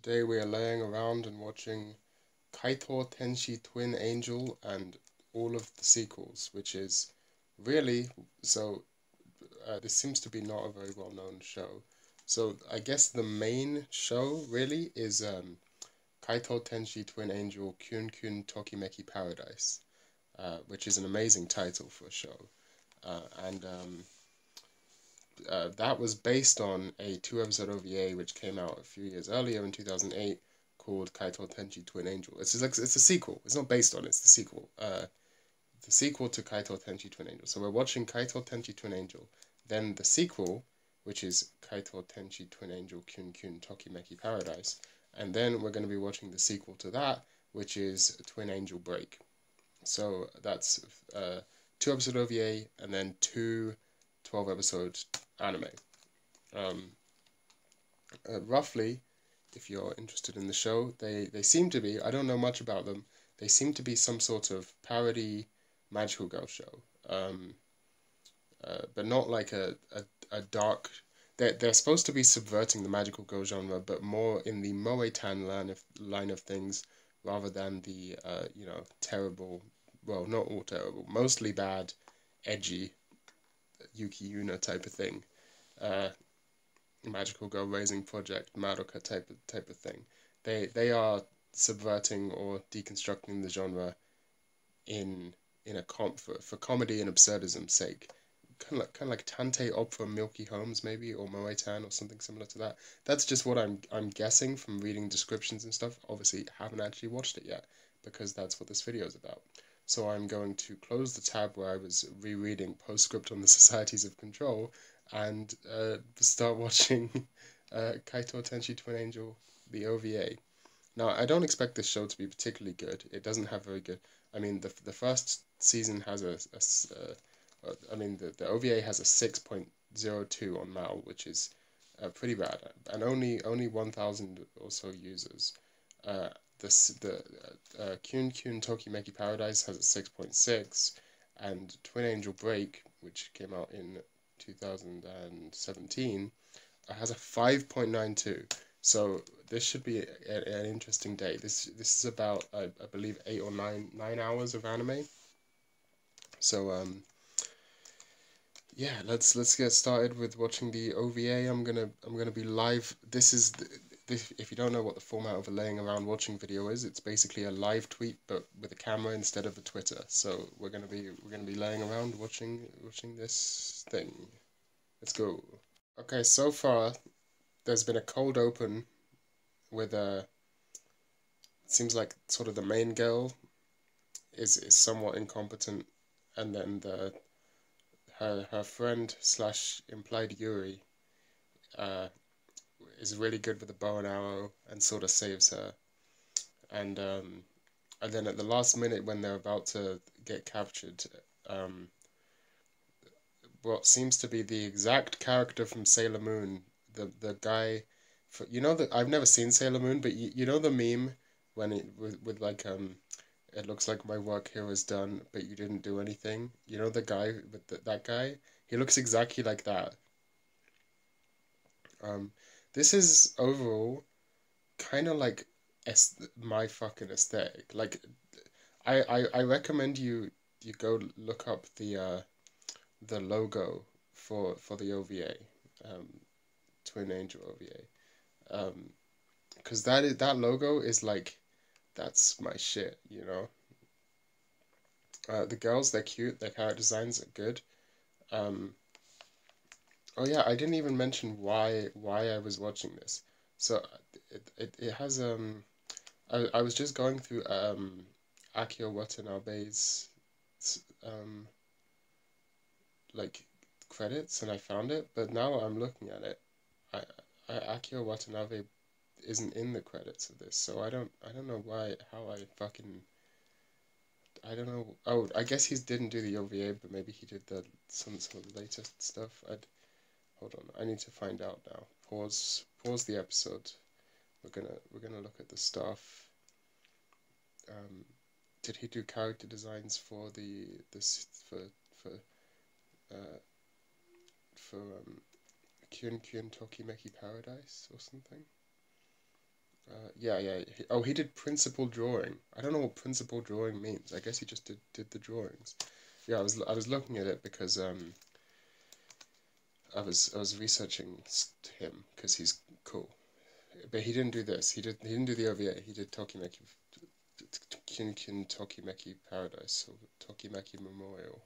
Today we are laying around and watching Kaito Tenshi Twin Angel and all of the sequels, which is really so. Uh, this seems to be not a very well known show. So I guess the main show really is um, Kaito Tenshi Twin Angel Kyun Kyun Tokimeki Paradise, uh, which is an amazing title for a show. Uh, and um, uh, that was based on a two episode OVA which came out a few years earlier in 2008 called Kaito Tenshi Twin Angel. It's like it's a sequel. It's not based on it, it's the sequel. Uh, the sequel to Kaito Tenshi Twin Angel. So we're watching Kaito Tenshi Twin Angel. Then the sequel, which is Kaito Tenshi Twin Angel Kyun Kyun Tokimeki Paradise. And then we're going to be watching the sequel to that, which is Twin Angel Break. So that's uh, two episode OVA and then two 12 episode anime. Um, uh, roughly, if you're interested in the show, they, they seem to be, I don't know much about them, they seem to be some sort of parody magical girl show. Um, uh, but not like a, a, a dark. They're, they're supposed to be subverting the magical girl genre, but more in the Moe-tan line of, line of things rather than the, uh, you know, terrible, well, not all terrible, mostly bad, edgy Yuki Yuna type of thing, uh, magical girl raising project, Madoka type of type of thing. They they are subverting or deconstructing the genre in in a comp for, for comedy and absurdism's sake. Kind of like kind of like Tantei Opera Milky Holmes maybe or Moe-tan or something similar to that. That's just what I'm I'm guessing from reading descriptions and stuff. Obviously, haven't actually watched it yet because that's what this video is about. So I'm going to close the tab where I was rereading Postscript on the Societies of Control and uh, start watching uh, Kaito Tenshi Twin Angel, the OVA. Now, I don't expect this show to be particularly good. It doesn't have very good... I mean, the, the first season has a... a uh, I mean, the, the OVA has a 6.02 on MAL, which is uh, pretty bad. And only, only 1,000 or so users. Uh, the the uh, Kyun Kyun Tokimeki Paradise has a six point six, and Twin Angel Break, which came out in two thousand and seventeen, uh, has a five point nine two. So this should be a, an interesting day. This this is about I, I believe eight or nine nine hours of anime. So um. Yeah, let's let's get started with watching the OVA. I'm gonna I'm gonna be live. This is if you don't know what the format of a laying around watching video is, it's basically a live tweet but with a camera instead of a Twitter. So we're gonna be we're gonna be laying around watching watching this thing. Let's go. Okay, so far there's been a cold open with a it seems like sort of the main girl is is somewhat incompetent and then the her her friend slash implied Yuri uh is really good with a bow and arrow and sort of saves her. And um, and then at the last minute when they're about to get captured, um, what seems to be the exact character from Sailor Moon, the the guy, for, you know that I've never seen Sailor Moon, but you, you know the meme when it with with like um, it looks like my work here is done, but you didn't do anything. You know the guy with the, that guy, he looks exactly like that. Um, this is overall kind of like my fucking aesthetic. Like, I, I, I recommend you you go look up the uh, the logo for for the OVA, um, Twin Angel OVA, um, because that is that logo is like, that's my shit, you know. Uh, the girls, they're cute. Their character designs are good. Um, Oh yeah, I didn't even mention why why I was watching this. So it it, it has um I, I was just going through um Akio Watanabe's um like credits and I found it, but now I'm looking at it. I, I Akio Watanabe isn't in the credits of this, so I don't I don't know why how I fucking I don't know. Oh, I guess he didn't do the OVA, but maybe he did the some some of the latest stuff. I'd Hold on, I need to find out now. Pause pause the episode. We're gonna we're gonna look at the stuff. Um, did he do character designs for the this for for uh, for um, Kyun Kyun Tokimeki Paradise or something? Uh, yeah, yeah. He, oh, he did principal drawing. I don't know what principal drawing means. I guess he just did did the drawings. Yeah, I was I was looking at it because um. I was I was researching him because he's cool, but he didn't do this. He did he didn't do the OVA. He did Tokimeki, Kin Kin Tokimeki Paradise or Tokimeki Memorial.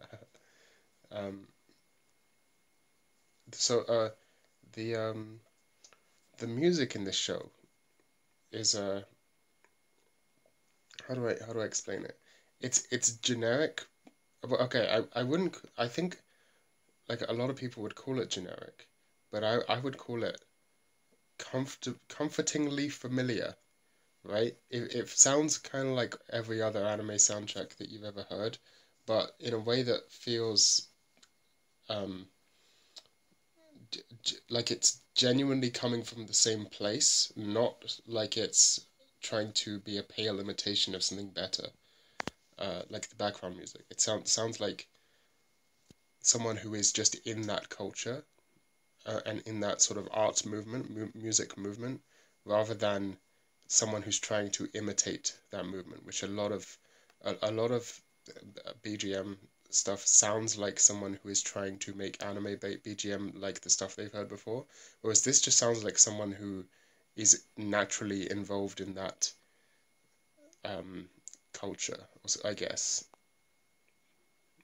um. So uh, the um, the music in this show is uh how do I how do I explain it? It's it's generic. Okay, I, I wouldn't I think like a lot of people would call it generic, but I, I would call it comfort comfortingly familiar, right? It, it sounds kind of like every other anime soundtrack that you've ever heard, but in a way that feels um, like it's genuinely coming from the same place, not like it's trying to be a pale imitation of something better. Uh, like the background music, it sounds sounds like someone who is just in that culture uh, and in that sort of arts movement, mu- music movement, rather than someone who's trying to imitate that movement, which a lot of a, a lot of uh, BGM stuff sounds like someone who is trying to make anime BGM like the stuff they've heard before, whereas this just sounds like someone who is naturally involved in that um, culture, I guess.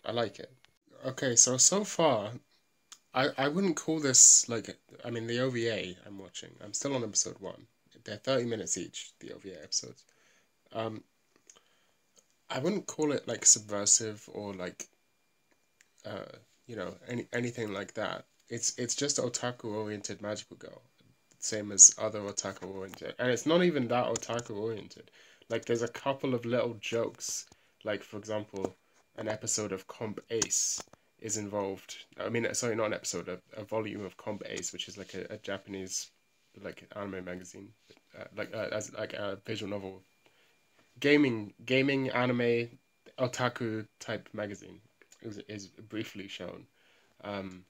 I like it. Okay, so so far, I I wouldn't call this like I mean the OVA I'm watching. I'm still on episode one. They're thirty minutes each. The OVA episodes. Um. I wouldn't call it like subversive or like uh, you know, any anything like that. It's it's just otaku oriented magical girl, same as other otaku oriented, and it's not even that otaku oriented. Like there's a couple of little jokes, like for example, an episode of Comp Ace is involved. I mean, sorry, not an episode, a, a volume of Comp Ace, which is like a, a Japanese, like anime magazine, uh, like uh, as like a visual novel, gaming gaming anime otaku type magazine is, is briefly shown. Um,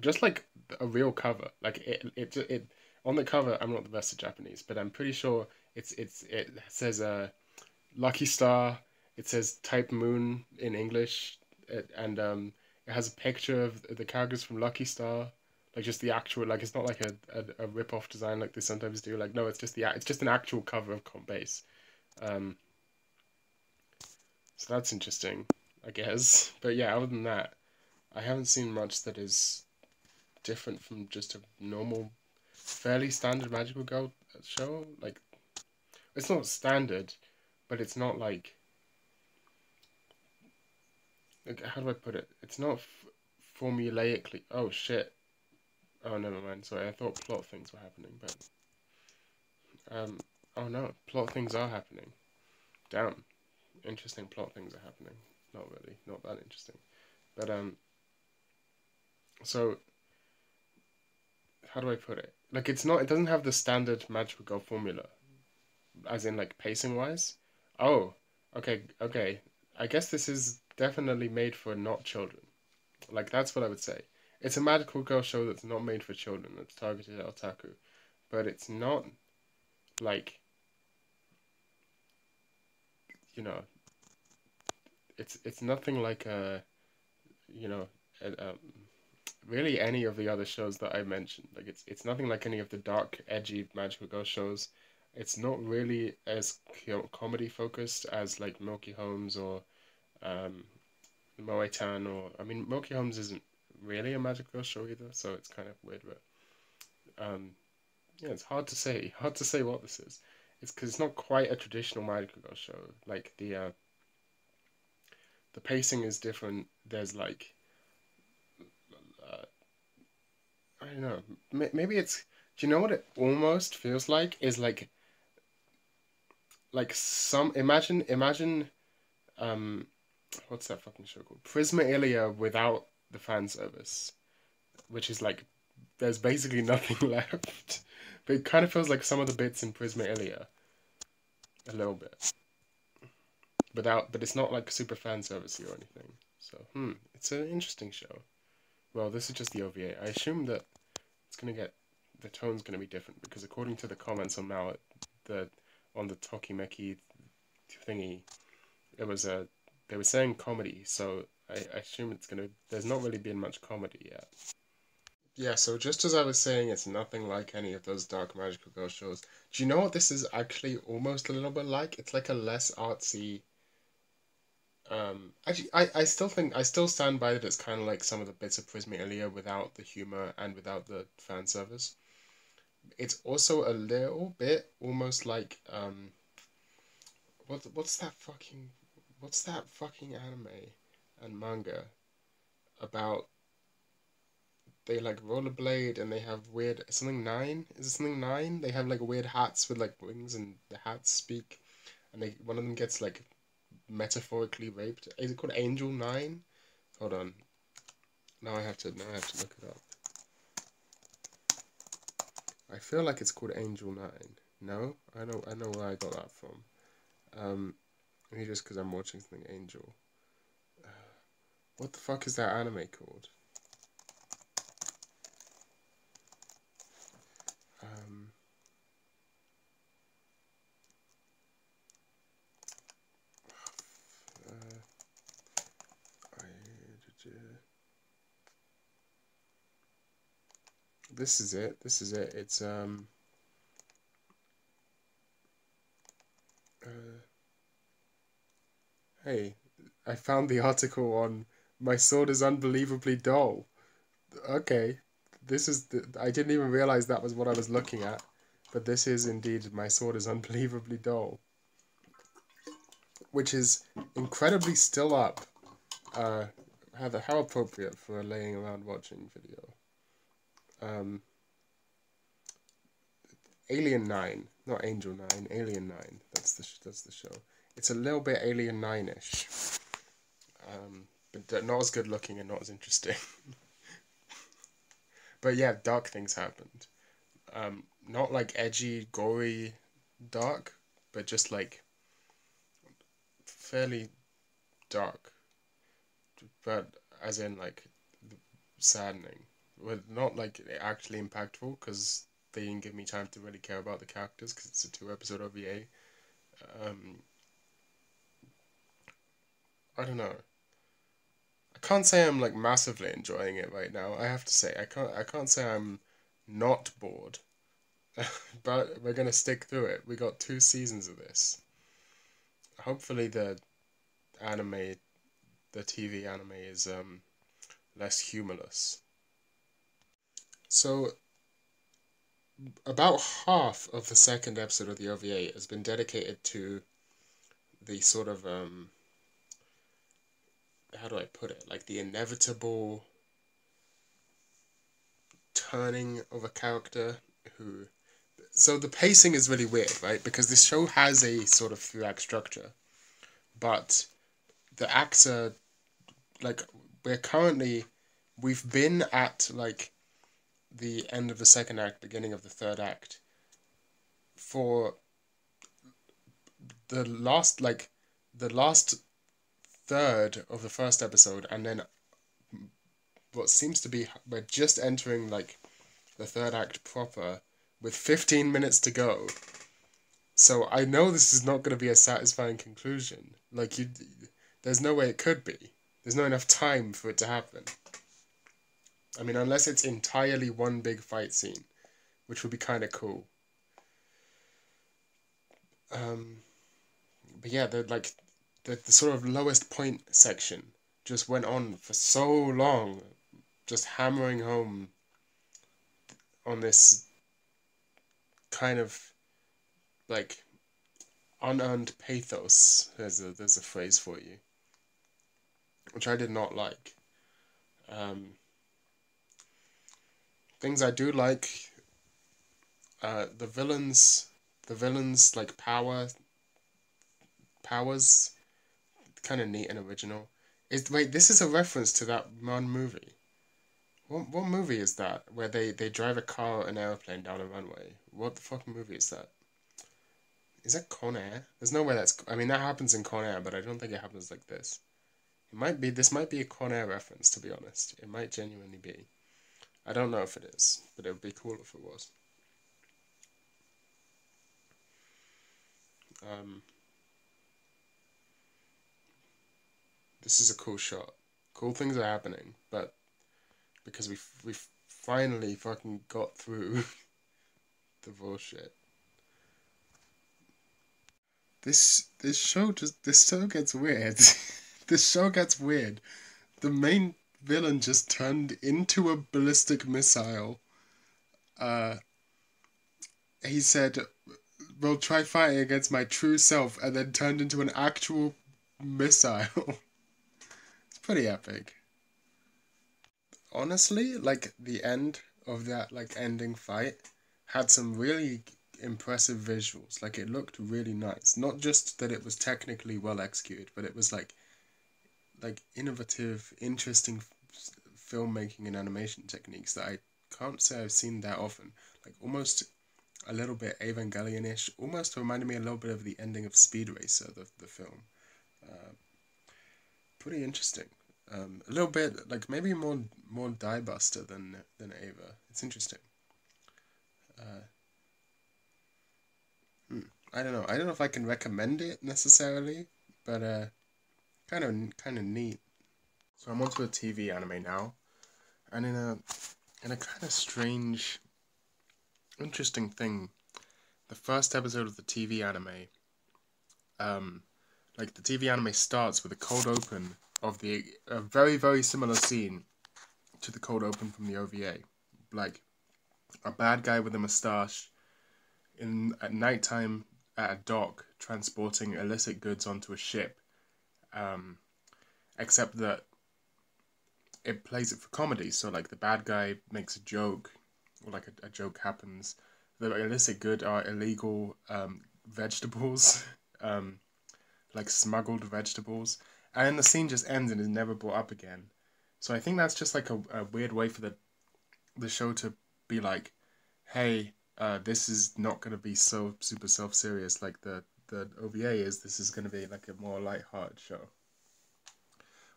just like a real cover, like it, it, it on the cover. I'm not the best at Japanese, but I'm pretty sure it's it's it says a uh, lucky star. It says type moon in English, and um, it has a picture of the characters from Lucky Star, like just the actual like it's not like a, a, a rip off design like they sometimes do. Like no, it's just the it's just an actual cover of Comp Ace. Um, so that's interesting. I guess. But yeah, other than that, I haven't seen much that is different from just a normal, fairly standard Magical Girl show. Like, it's not standard, but it's not like. Like how do I put it? It's not f- formulaically. Oh shit. Oh, never mind. Sorry, I thought plot things were happening, but. Um. Oh no, plot things are happening. Damn. Interesting plot things are happening not really, not that interesting. But um, so how do I put it? Like it's not, it doesn't have the standard magical girl formula, as in like pacing wise. Oh, okay, okay. I guess this is definitely made for not children. Like that's what I would say. It's a magical girl show that's not made for children. It's targeted at otaku, but it's not like you know it's it's nothing like a, you know, a, um, really any of the other shows that I mentioned. Like it's it's nothing like any of the dark, edgy magical girl shows. It's not really as comedy focused as like Milky Holmes or um, Moe-tan or I mean Milky Holmes isn't really a magical show either, so it's kind of weird. But um, yeah, it's hard to say. Hard to say what this is. It's because it's not quite a traditional magical girl show like the uh, the pacing is different. There's like, uh, I don't know. Maybe it's. Do you know what it almost feels like? Is like. Like some imagine imagine, um, what's that fucking show called? Prisma Illya without the fan service, which is like, there's basically nothing left. But it kind of feels like some of the bits in Prisma Illya. A little bit without, but it's not like super fan servicey or anything. So, hmm, it's an interesting show. Well, this is just the OVA. I assume that it's gonna get the tone's going to be different because according to the comments on now the on the Tokimeki thingy, it was a they were saying comedy, so I, I assume it's gonna. There's not really been much comedy yet. Yeah, so just as I was saying, it's nothing like any of those Dark Magical Girl shows. Do you know what this is actually almost a little bit like? It's like a less artsy. Um, actually, I, I still think I still stand by that. It's kind of like some of the bits of Prisma Illya without the humor and without the fan service. It's also a little bit almost like um. What what's that fucking what's that fucking anime and manga about? They like rollerblade and they have weird something nine? Is it something nine? They have like weird hats with like wings and the hats speak and they one of them gets like metaphorically raped. Is it called angel nine? Hold on. Now i have to now i have to look it up i feel like it's called angel nine. No? I know i know where i got that from. Um maybe just because i'm watching something angel. Uh, what the fuck is that anime called? Um, uh, this is it. This is it. It's um. Uh, hey, I found the article on my sword is unbelievably dull. Okay, this is the, I didn't even realize that was what I was looking at, but this is indeed my sword is unbelievably dull, which is incredibly still up. Uh, how the, how appropriate for a laying around watching video. Um, Alien Nine, not Angel Nine, Alien Nine. That's the that's the show. It's a little bit Alien Nine ish, um, but not as good looking and not as interesting. But yeah, dark things happened. Um, not like edgy, gory, dark, but just like fairly dark. But as in like saddening. But not like actually impactful because they didn't give me time to really care about the characters because it's a two episode OVA. Um, I don't know. I can't say I'm like massively enjoying it right now. I have to say I can't I can't say I'm not bored. but we're gonna stick through it. We got two seasons of this. Hopefully the anime the TV anime is um less humorless. So about half of the second episode of the OVA has been dedicated to the sort of um how do I put it? Like the inevitable turning of a character who. So the pacing is really weird, right? Because this show has a sort of through act structure, but the acts are like we're currently we've been at like the end of the second act, beginning of the third act for the last like the last third of the first episode, and then what seems to be we're just entering like the third act proper with 15 minutes to go. So I know this is not going to be a satisfying conclusion. Like you there's no way it could be. There's not enough time for it to happen. I mean, unless it's entirely one big fight scene, which would be kind of cool. Um, but yeah, the like the, the sort of lowest point section just went on for so long, just hammering home on this kind of like unearned pathos. There's a there's a phrase for you, which I did not like. Um, things I do like. Uh, the villains, the villains like power. Powers kind of neat and original. Is wait, this is a reference to that one movie. What what movie is that where they they drive a car an airplane down a runway? What the fuck movie is that? Is that Con Air? There's no way that's. I mean, that happens in Con Air, but I don't think it happens like this. It might be. This might be a Con Air reference, to be honest. It might genuinely be. I don't know if it is, but it would be cool if it was. Um, this is a cool shot. Cool things are happening, but because we we finally fucking got through the bullshit. This this show just this show gets weird. this show gets weird. The main villain just turned into a ballistic missile. Uh, he said, "We'll try fighting against my true self," and then turned into an actual missile. it's pretty epic. Honestly, like the end of that like ending fight had some really impressive visuals. Like it looked really nice. Not just that it was technically well executed, but it was like like innovative, interesting filmmaking and animation techniques that I can't say I've seen that often. Like almost a little bit Evangelion-ish, almost reminded me a little bit of the ending of Speed Racer, the, the film. Uh, pretty interesting. Um, a little bit like maybe more more Diebuster than than Eva. It's interesting. Uh, hmm, I don't know. I don't know if I can recommend it necessarily, but uh, kind of kind of neat. So I'm onto a TV anime now, and in a in a kind of strange, interesting thing, the first episode of the TV anime, um, like the TV anime starts with a cold open of the a very very similar scene to the cold open from the OVA, like a bad guy with a mustache in at nighttime at a dock transporting illicit goods onto a ship. Um, except that it plays it for comedy. So like the bad guy makes a joke, or like a, a joke happens. The illicit good are illegal um, vegetables, um, like smuggled vegetables, and the scene just ends and is never brought up again. So I think that's just like a, a weird way for the the show to be like, hey, uh, this is not gonna be so super self serious like the the OVA is. This is gonna be like a more light-hearted show.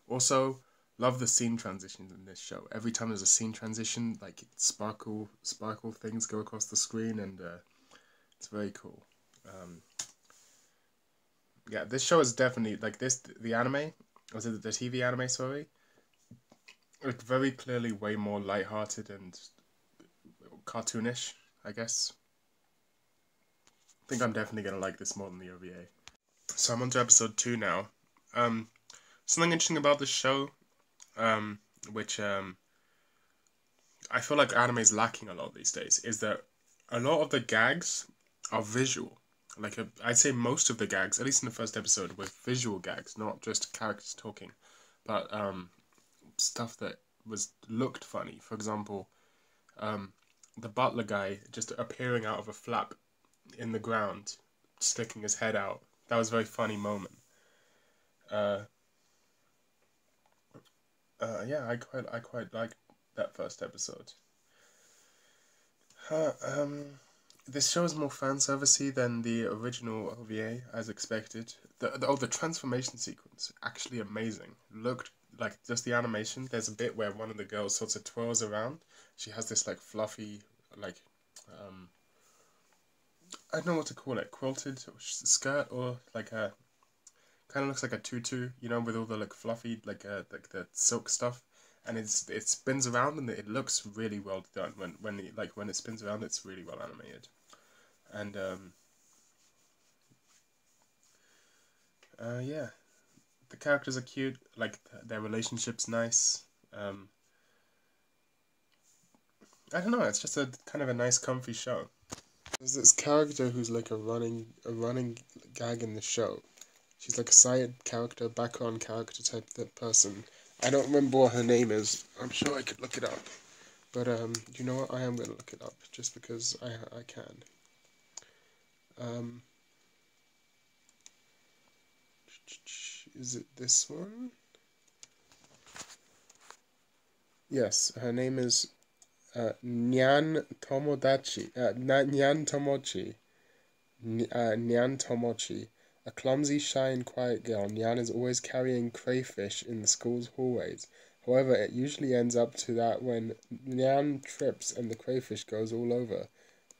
Also, love the scene transitions in this show. Every time there's a scene transition, like sparkle sparkle things go across the screen, and uh, it's very cool. Um, yeah, this show is definitely like this. The anime, was it the TV anime? Sorry, it's very clearly way more light-hearted and cartoonish. I guess. I think I'm definitely gonna like this more than the OVA. So I'm on to episode two now. Um, something interesting about this show um, which um, I feel like anime is lacking a lot these days, is that a lot of the gags are visual. Like a, I'd say most of the gags, at least in the first episode, were visual gags, not just characters talking, but um, stuff that was looked funny. For example, um, the butler guy just appearing out of a flap in the ground, sticking his head out. That was a very funny moment. Uh, uh, yeah, I quite I quite like that first episode. Uh, um, this show is more fan servicey than the original OVA, as expected. The, the oh the transformation sequence actually amazing. Looked like just the animation. There's a bit where one of the girls sort of twirls around. She has this like fluffy like um. I don't know what to call it, quilted skirt or like a kind of looks like a tutu, you know, with all the like fluffy like uh, like the silk stuff, and it's it spins around and it looks really well done. When when it, like when it spins around, it's really well animated, and um, uh, yeah, the characters are cute. Like their relationship's nice. Um, I don't know. It's just a kind of a nice, comfy show. There's this character who's like a running a running gag in the show She's like a side character, background character type person. I don't remember what her name is. I'm sure I could look it up. But um, you know what? I am gonna look it up just because I I can. Um, is it this one? Yes, her name is Nyan Tomodachi. Uh, Nyan Tomochi. uh, Nyan Tomochi. A clumsy, shy and quiet girl, Nyan is always carrying crayfish in the school's hallways. However, it usually ends up to that when Nyan trips and the crayfish goes all over.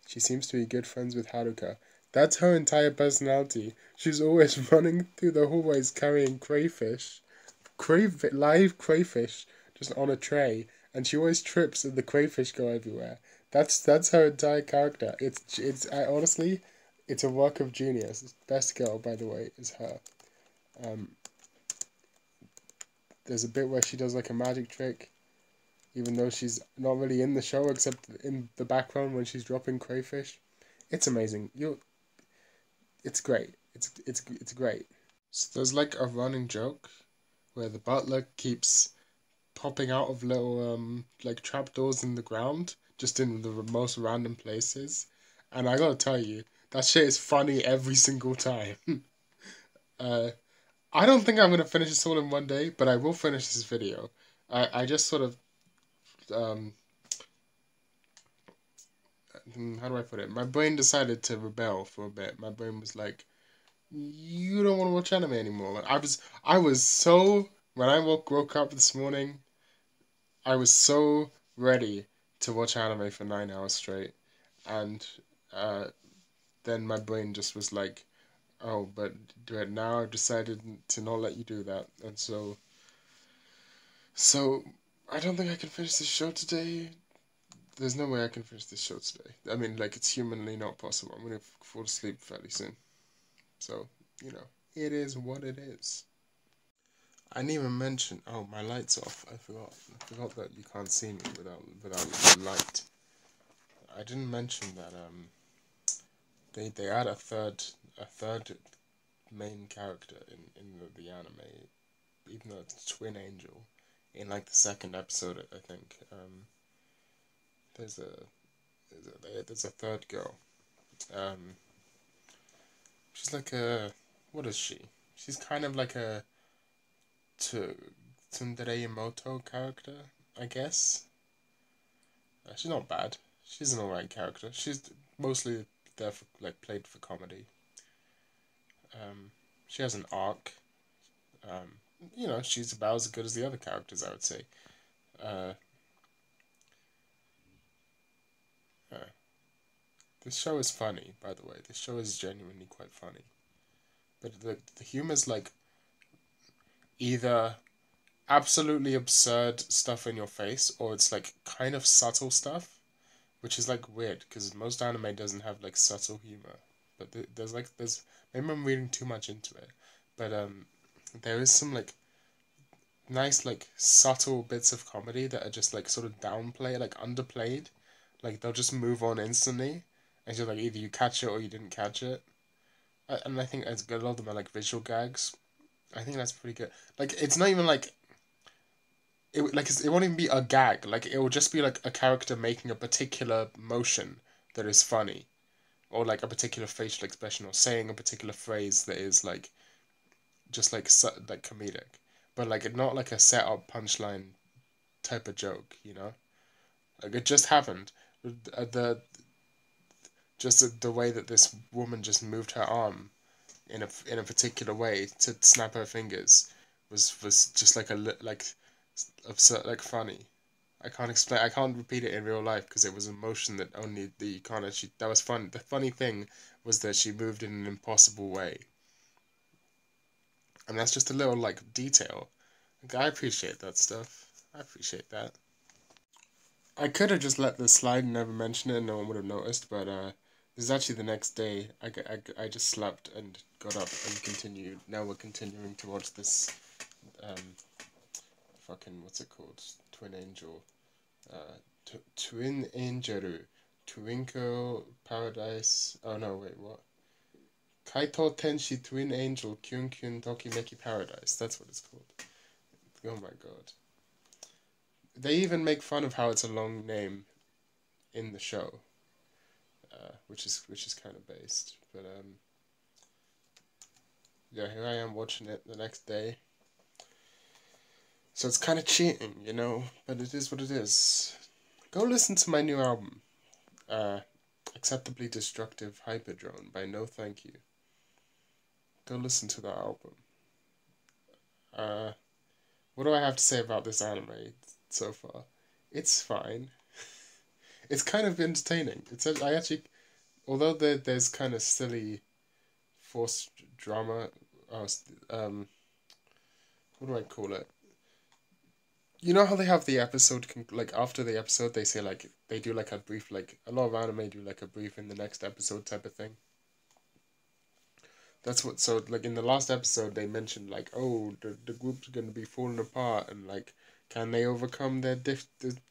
She seems to be good friends with Haruka. That's her entire personality. She's always running through the hallways carrying crayfish, crayfish, live crayfish, just on a tray, and she always trips and the crayfish go everywhere. That's that's her entire character. It's it's I, honestly, it's a work of genius. Best girl, by the way, is her. Um, there's a bit where she does like a magic trick, even though she's not really in the show except in the background when she's dropping crayfish. It's amazing. You, it's great. It's it's it's great. So there's like a running joke where the butler keeps popping out of little um like trapdoors in the ground just in the most random places. And I gotta tell you, that shit is funny every single time. uh, I don't think I'm gonna finish this all in one day, but I will finish this video. I, I just sort of um how do I put it? My brain decided to rebel for a bit. My brain was like, "You don't want to watch anime anymore." I was I was so when I woke woke up this morning, I was so ready to watch anime for nine hours straight, and uh, then my brain just was like, "Oh, but but now I've decided to not let you do that," and so. So I don't think I can finish this show today. There's no way I can finish this show today. I mean, like it's humanly not possible. I'm gonna fall asleep fairly soon. So you know, it is what it is. I didn't even mention. Oh, my light's off. I forgot. I forgot that you can't see me without without the light. I didn't mention that um. They they add a third a third main character in in the, the anime, even though it's Twin Angel, in like the second episode I think. Um. There's a there's a, there's a third girl. Um. She's like a what is she? She's kind of like a to Tsundere Yumoto character, I guess. Uh, she's not bad. She's an alright character. She's mostly there for like played for comedy. Um, she has an arc. Um, you know, she's about as good as the other characters, I would say. Uh, uh, this show is funny, by the way. This show is genuinely quite funny. But the the humor's like either absolutely absurd stuff in your face or it's like kind of subtle stuff which is like weird because most anime doesn't have like subtle humor. But there's like there's maybe i'm reading too much into it but um there is some like nice like subtle bits of comedy that are just like sort of downplayed like underplayed. Like they'll just move on instantly and so like either you catch it or you didn't catch it. And i think a lot of them are like visual gags I think that's pretty good. Like it's not even like it like it won't even be a gag. Like it will just be like a character making a particular motion that is funny, or like a particular facial expression, or saying a particular phrase that is like just like like comedic, but like not like a set up punchline type of joke. You know, like it just happened. The, the just the way that this woman just moved her arm in a in a particular way to snap her fingers was was just like a like absurd like funny. I can't explain. I can't repeat it in real life because it was a motion that only the you can't actually. That was fun. The funny thing was that she moved in an impossible way. And that's just a little like detail. Like, I appreciate that stuff. I appreciate that. I could have just let this slide and never mentioned it, and no one would have noticed. But uh, this is actually the next day. I, I, I just slept and got up and continued. Now we're continuing towards this, um, fucking, what's it called? Twin Angel. Uh, t- Twin Angel. Twinkle Paradise. Oh no, wait, what? Kaito Tenshi Twin Angel Kyun Kyun Tokimeki Paradise. That's what it's called. Oh my god. They even make fun of how it's a long name in the show uh, which is which is kind of based. But um, yeah, here I am watching it the next day. So it's kind of cheating, you know, but it is what it is. Go listen to my new album, uh, Acceptably Destructive Hyperdrone by No Thank You. Go listen to that album. Uh, what do I have to say about this anime so far? It's fine. it's kind of entertaining. It's I actually, although there there's kind of silly, forced drama. Uh, um, what do I call it? You know how they have the episode like after the episode they say like they do like a brief like a lot of anime do like a brief in the next episode type of thing. That's what so like in the last episode they mentioned like oh the the group's gonna be falling apart and like can they overcome their dif-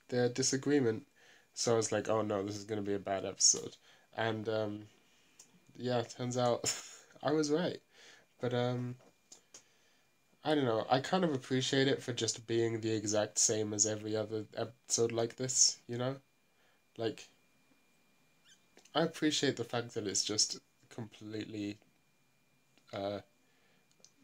their disagreement? So I was like oh no this is gonna be a bad episode and um, yeah turns out I was right but um I don't know. I kind of appreciate it for just being the exact same as every other episode like this, you know? Like, I appreciate the fact that it's just completely, uh,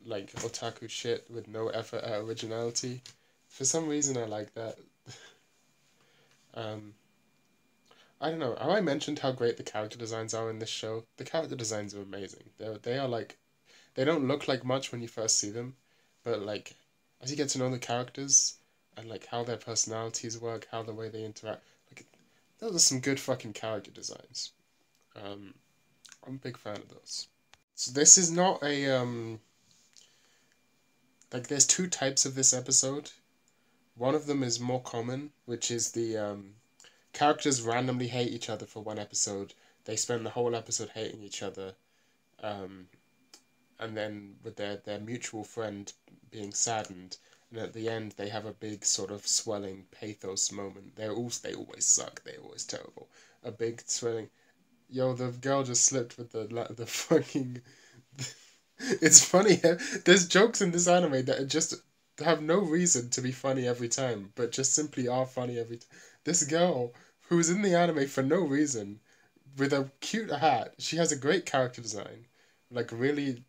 like, otaku shit with no effort at originality. For some reason, I like that. um, I don't know. Have I mentioned how great the character designs are in this show? The character designs are amazing. They're, they are like, they don't look like much when you first see them but like as you get to know the characters and like how their personalities work, how the way they interact, like those are some good fucking character designs. Um, I'm a big fan of those. So this is not a um. Like there's two types of this episode. One of them is more common, which is the um, characters randomly hate each other for one episode. They spend the whole episode hating each other. Um, and then with their, their mutual friend being saddened, and at the end they have a big sort of swelling pathos moment. They're all they always suck. They're always terrible. A big swelling. Yo, the girl just slipped with the the fucking. it's funny. There's jokes in this anime that just have no reason to be funny every time, but just simply are funny every time. This girl who's in the anime for no reason, with a cute hat. She has a great character design, like really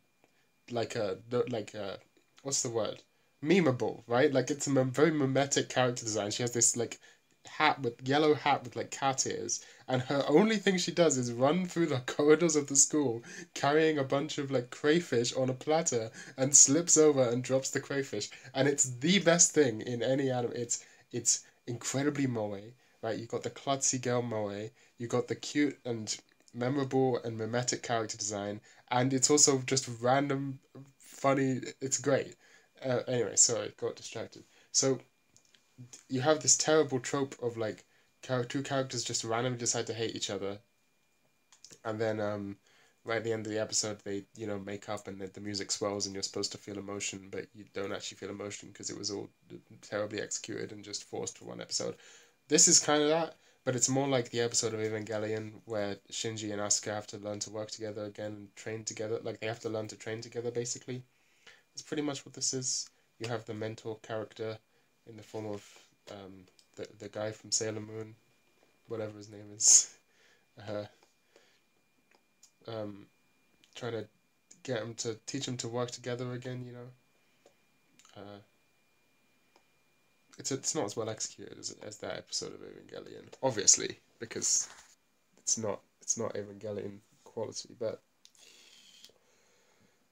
like a like a what's the word? Memeable right? Like it's a very mimetic character design. She has this like hat with yellow hat with like cat ears. And her only thing she does is run through the corridors of the school carrying a bunch of like crayfish on a platter and slips over and drops the crayfish. And it's the best thing in any anime. It's it's incredibly moe right you got the klutzy girl moe you've got the cute and memorable and mimetic character design and it's also just random, funny. It's great. Uh, anyway, sorry, got distracted. So you have this terrible trope of like two characters just randomly decide to hate each other, and then um, right at the end of the episode, they you know make up and the, the music swells and you're supposed to feel emotion, but you don't actually feel emotion because it was all terribly executed and just forced for one episode. This is kind of that, but it's more like the episode of Evangelion where Shinji and Asuka have to learn to work together again and train together. Like they have to learn to train together basically. It's pretty much what this is. You have the mentor character in the form of um, the the guy from Sailor Moon, whatever his name is, uh, um, trying to get him to teach him to work together again. You know. Uh, it's it's not as well executed as, as that episode of Evangelion, obviously, because it's not it's not Evangelion quality, but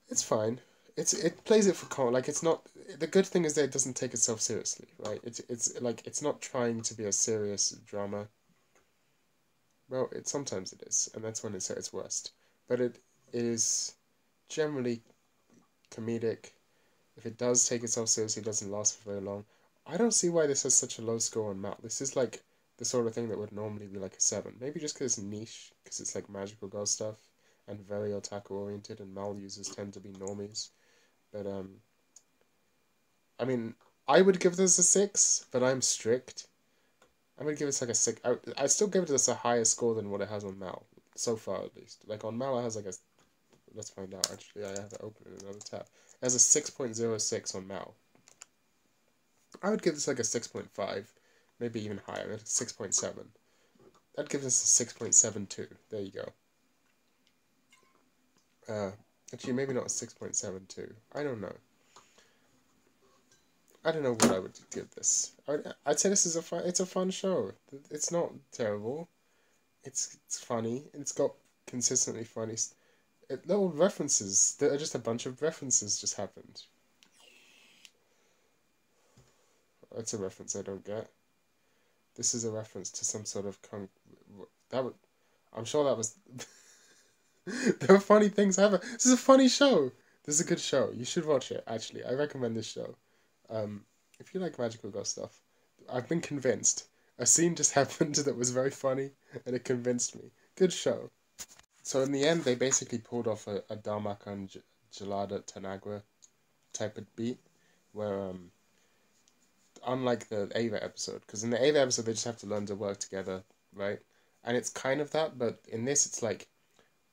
it's fine. It's it plays it for con like it's not the good thing is that it doesn't take itself seriously, right? It's it's like it's not trying to be a serious drama. Well, it sometimes it is, and that's when it's at its worst. But it is generally comedic. If it does take itself seriously, it doesn't last for very long. I don't see why this has such a low score on Mal. This is like the sort of thing that would normally be like a 7. Maybe just because it's niche, because it's like magical girl stuff and very otaku oriented, and Mal users tend to be normies. But, um, I mean, I would give this a 6, but I'm strict. I would give this like a 6. I, I'd still give this a higher score than what it has on Mal, so far at least. Like on Mal, it has like a. Let's find out. Actually, I have to open another tab. It has a 6.06 on Mal I would give this like a 6.5, maybe even higher, 6.7. I'd give this a 6.72. There you go. Uh, actually, maybe not a 6.72. I don't know. I don't know what I would give this. I'd, I'd say this is a fun. It's a fun show. It's not terrible. It's it's funny. It's got consistently funny. It, little references. There are just a bunch of references just happened. That's a reference I don't get. This is a reference to some sort of con. That would, I'm sure that was. there are funny things happen. This is a funny show. This is a good show. You should watch it. Actually, I recommend this show. Um, if you like magical girl stuff, I've been convinced. A scene just happened that was very funny, and it convinced me. Good show. So in the end, they basically pulled off a, a J- Gelada Tanagra type of beat, where um, unlike the Eva episode, because in the Eva episode they just have to learn to work together, right? And it's kind of that, but in this it's like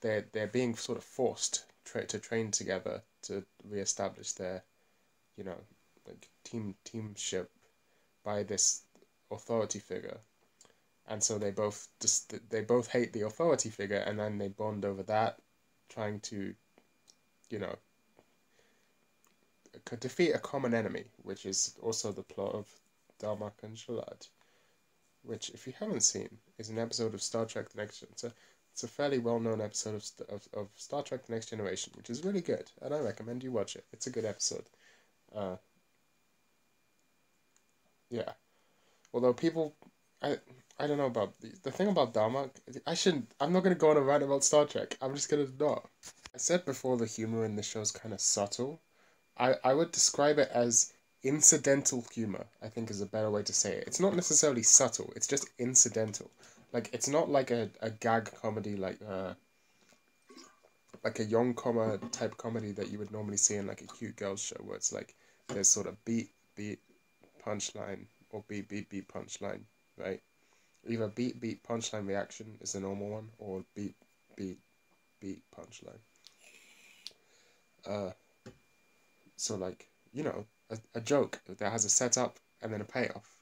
they're they're being sort of forced tra- to train together to reestablish their, you know, like team teamship by this authority figure and so they both just they both hate the authority figure and then they bond over that trying to you know defeat a common enemy which is also the plot of Darmok and Jalad which if you haven't seen is an episode of Star Trek the Next Gen it's a, it's a fairly well-known episode of, of, of Star Trek the Next Generation which is really good and I recommend you watch it it's a good episode uh, yeah although people I I don't know about the, the thing about Darmok. I shouldn't. I'm not gonna go on a rant about Star Trek. I'm just gonna not. I said before the humor in the show is kind of subtle. I I would describe it as incidental humor. I think is a better way to say it. It's not necessarily subtle. It's just incidental. Like it's not like a, a gag comedy like uh like a yonkoma type comedy that you would normally see in like a cute girls show where it's like there's sort of beat beat punchline or beat beat beat punchline right Either beat beat punchline reaction is the normal one, or beat beat beat punchline. Uh, so like you know a, a joke that has a setup and then a payoff.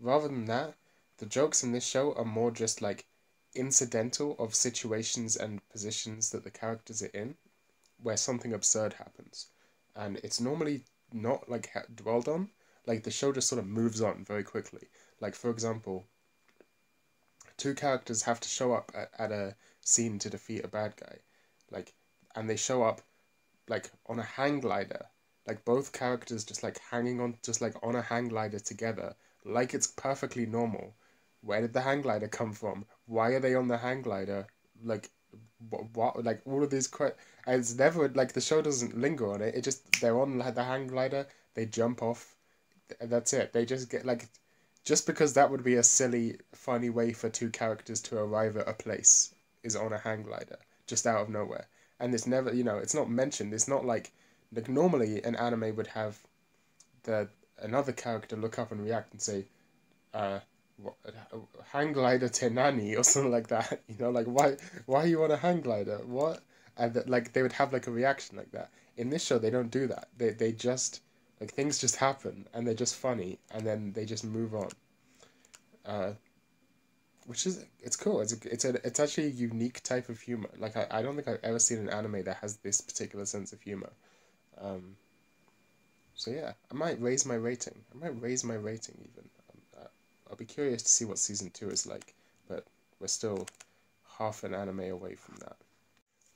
Rather than that, the jokes in this show are more just like incidental of situations and positions that the characters are in, where something absurd happens, and it's normally not like dwelled on. Like the show just sort of moves on very quickly. Like for example, two characters have to show up at, at a scene to defeat a bad guy, like, and they show up, like on a hang glider, like both characters just like hanging on, just like on a hang glider together, like it's perfectly normal. Where did the hang glider come from? Why are they on the hang glider? Like, what, what like all of these it's never like the show doesn't linger on it. It just they're on the hang glider, they jump off, that's it. They just get like just because that would be a silly, funny way for two characters to arrive at a place is on a hang glider, just out of nowhere. And it's never, you know, it's not mentioned. It's not like, like normally an anime would have the another character look up and react and say, uh, what, hang glider tenani or something like that. You know, like why why you on a hang glider? What? And that, like they would have like a reaction like that. In this show, they don't do that. They they just like things just happen and they're just funny and then they just move on. Uh, which is it's cool. It's a, it's a it's actually a unique type of humor. Like I, I don't think I've ever seen an anime that has this particular sense of humor. Um, so yeah, I might raise my rating. I might raise my rating even. Um, uh, I'll be curious to see what season two is like, but we're still half an anime away from that.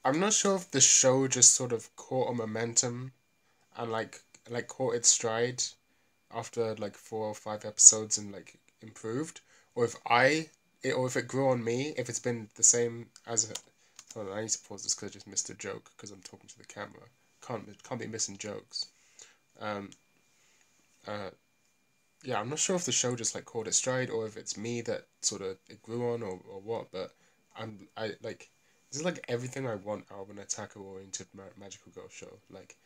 I'm not sure if the show just sort of caught a momentum and like like caught its stride after like four or five episodes and like improved, or if I it, or if it grew on me, if it's been the same as. Hold on, I need to pause this because I just missed a joke because I'm talking to the camera. Can't can't be missing jokes. Um. Uh. Yeah, I'm not sure if the show just like caught its stride or if it's me that sort of it grew on or, or what, but I'm I like this is like everything I want out of an otaku oriented ma- magical girl show. Like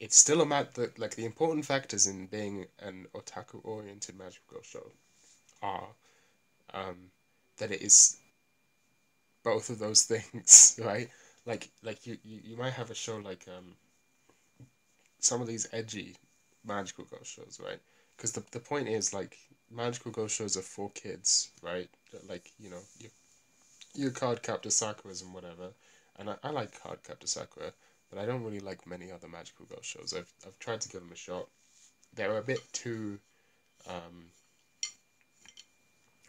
it's still a mat that like the important factors in being an otaku oriented magical girl show are um, that it is both of those things, right? Like like you, you, you might have a show like um, some of these edgy magical girl shows, right? Because the, the point is like magical girl shows are for kids, right? Like you know you your card captor Sakuras and whatever, and I, I like card captor Sakura, but I don't really like many other magical girl shows. I've I've tried to give them a shot. They're a bit too, um,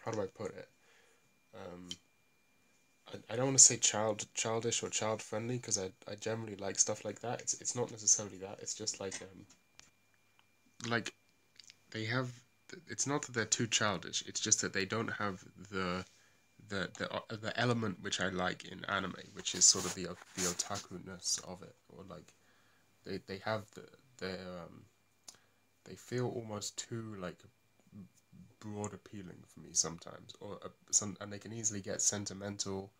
how do I put it? Um, I, I don't want to say child childish or child friendly because I, I generally like stuff like that. It's it's not necessarily that. It's just like um, like they have it's not that they're too childish. It's just that they don't have the the the uh, the element which I like in anime, which is sort of the the otaku ness of it, or like they they have the their um, they feel almost too like broad appealing for me sometimes, or uh, some and they can easily get sentimental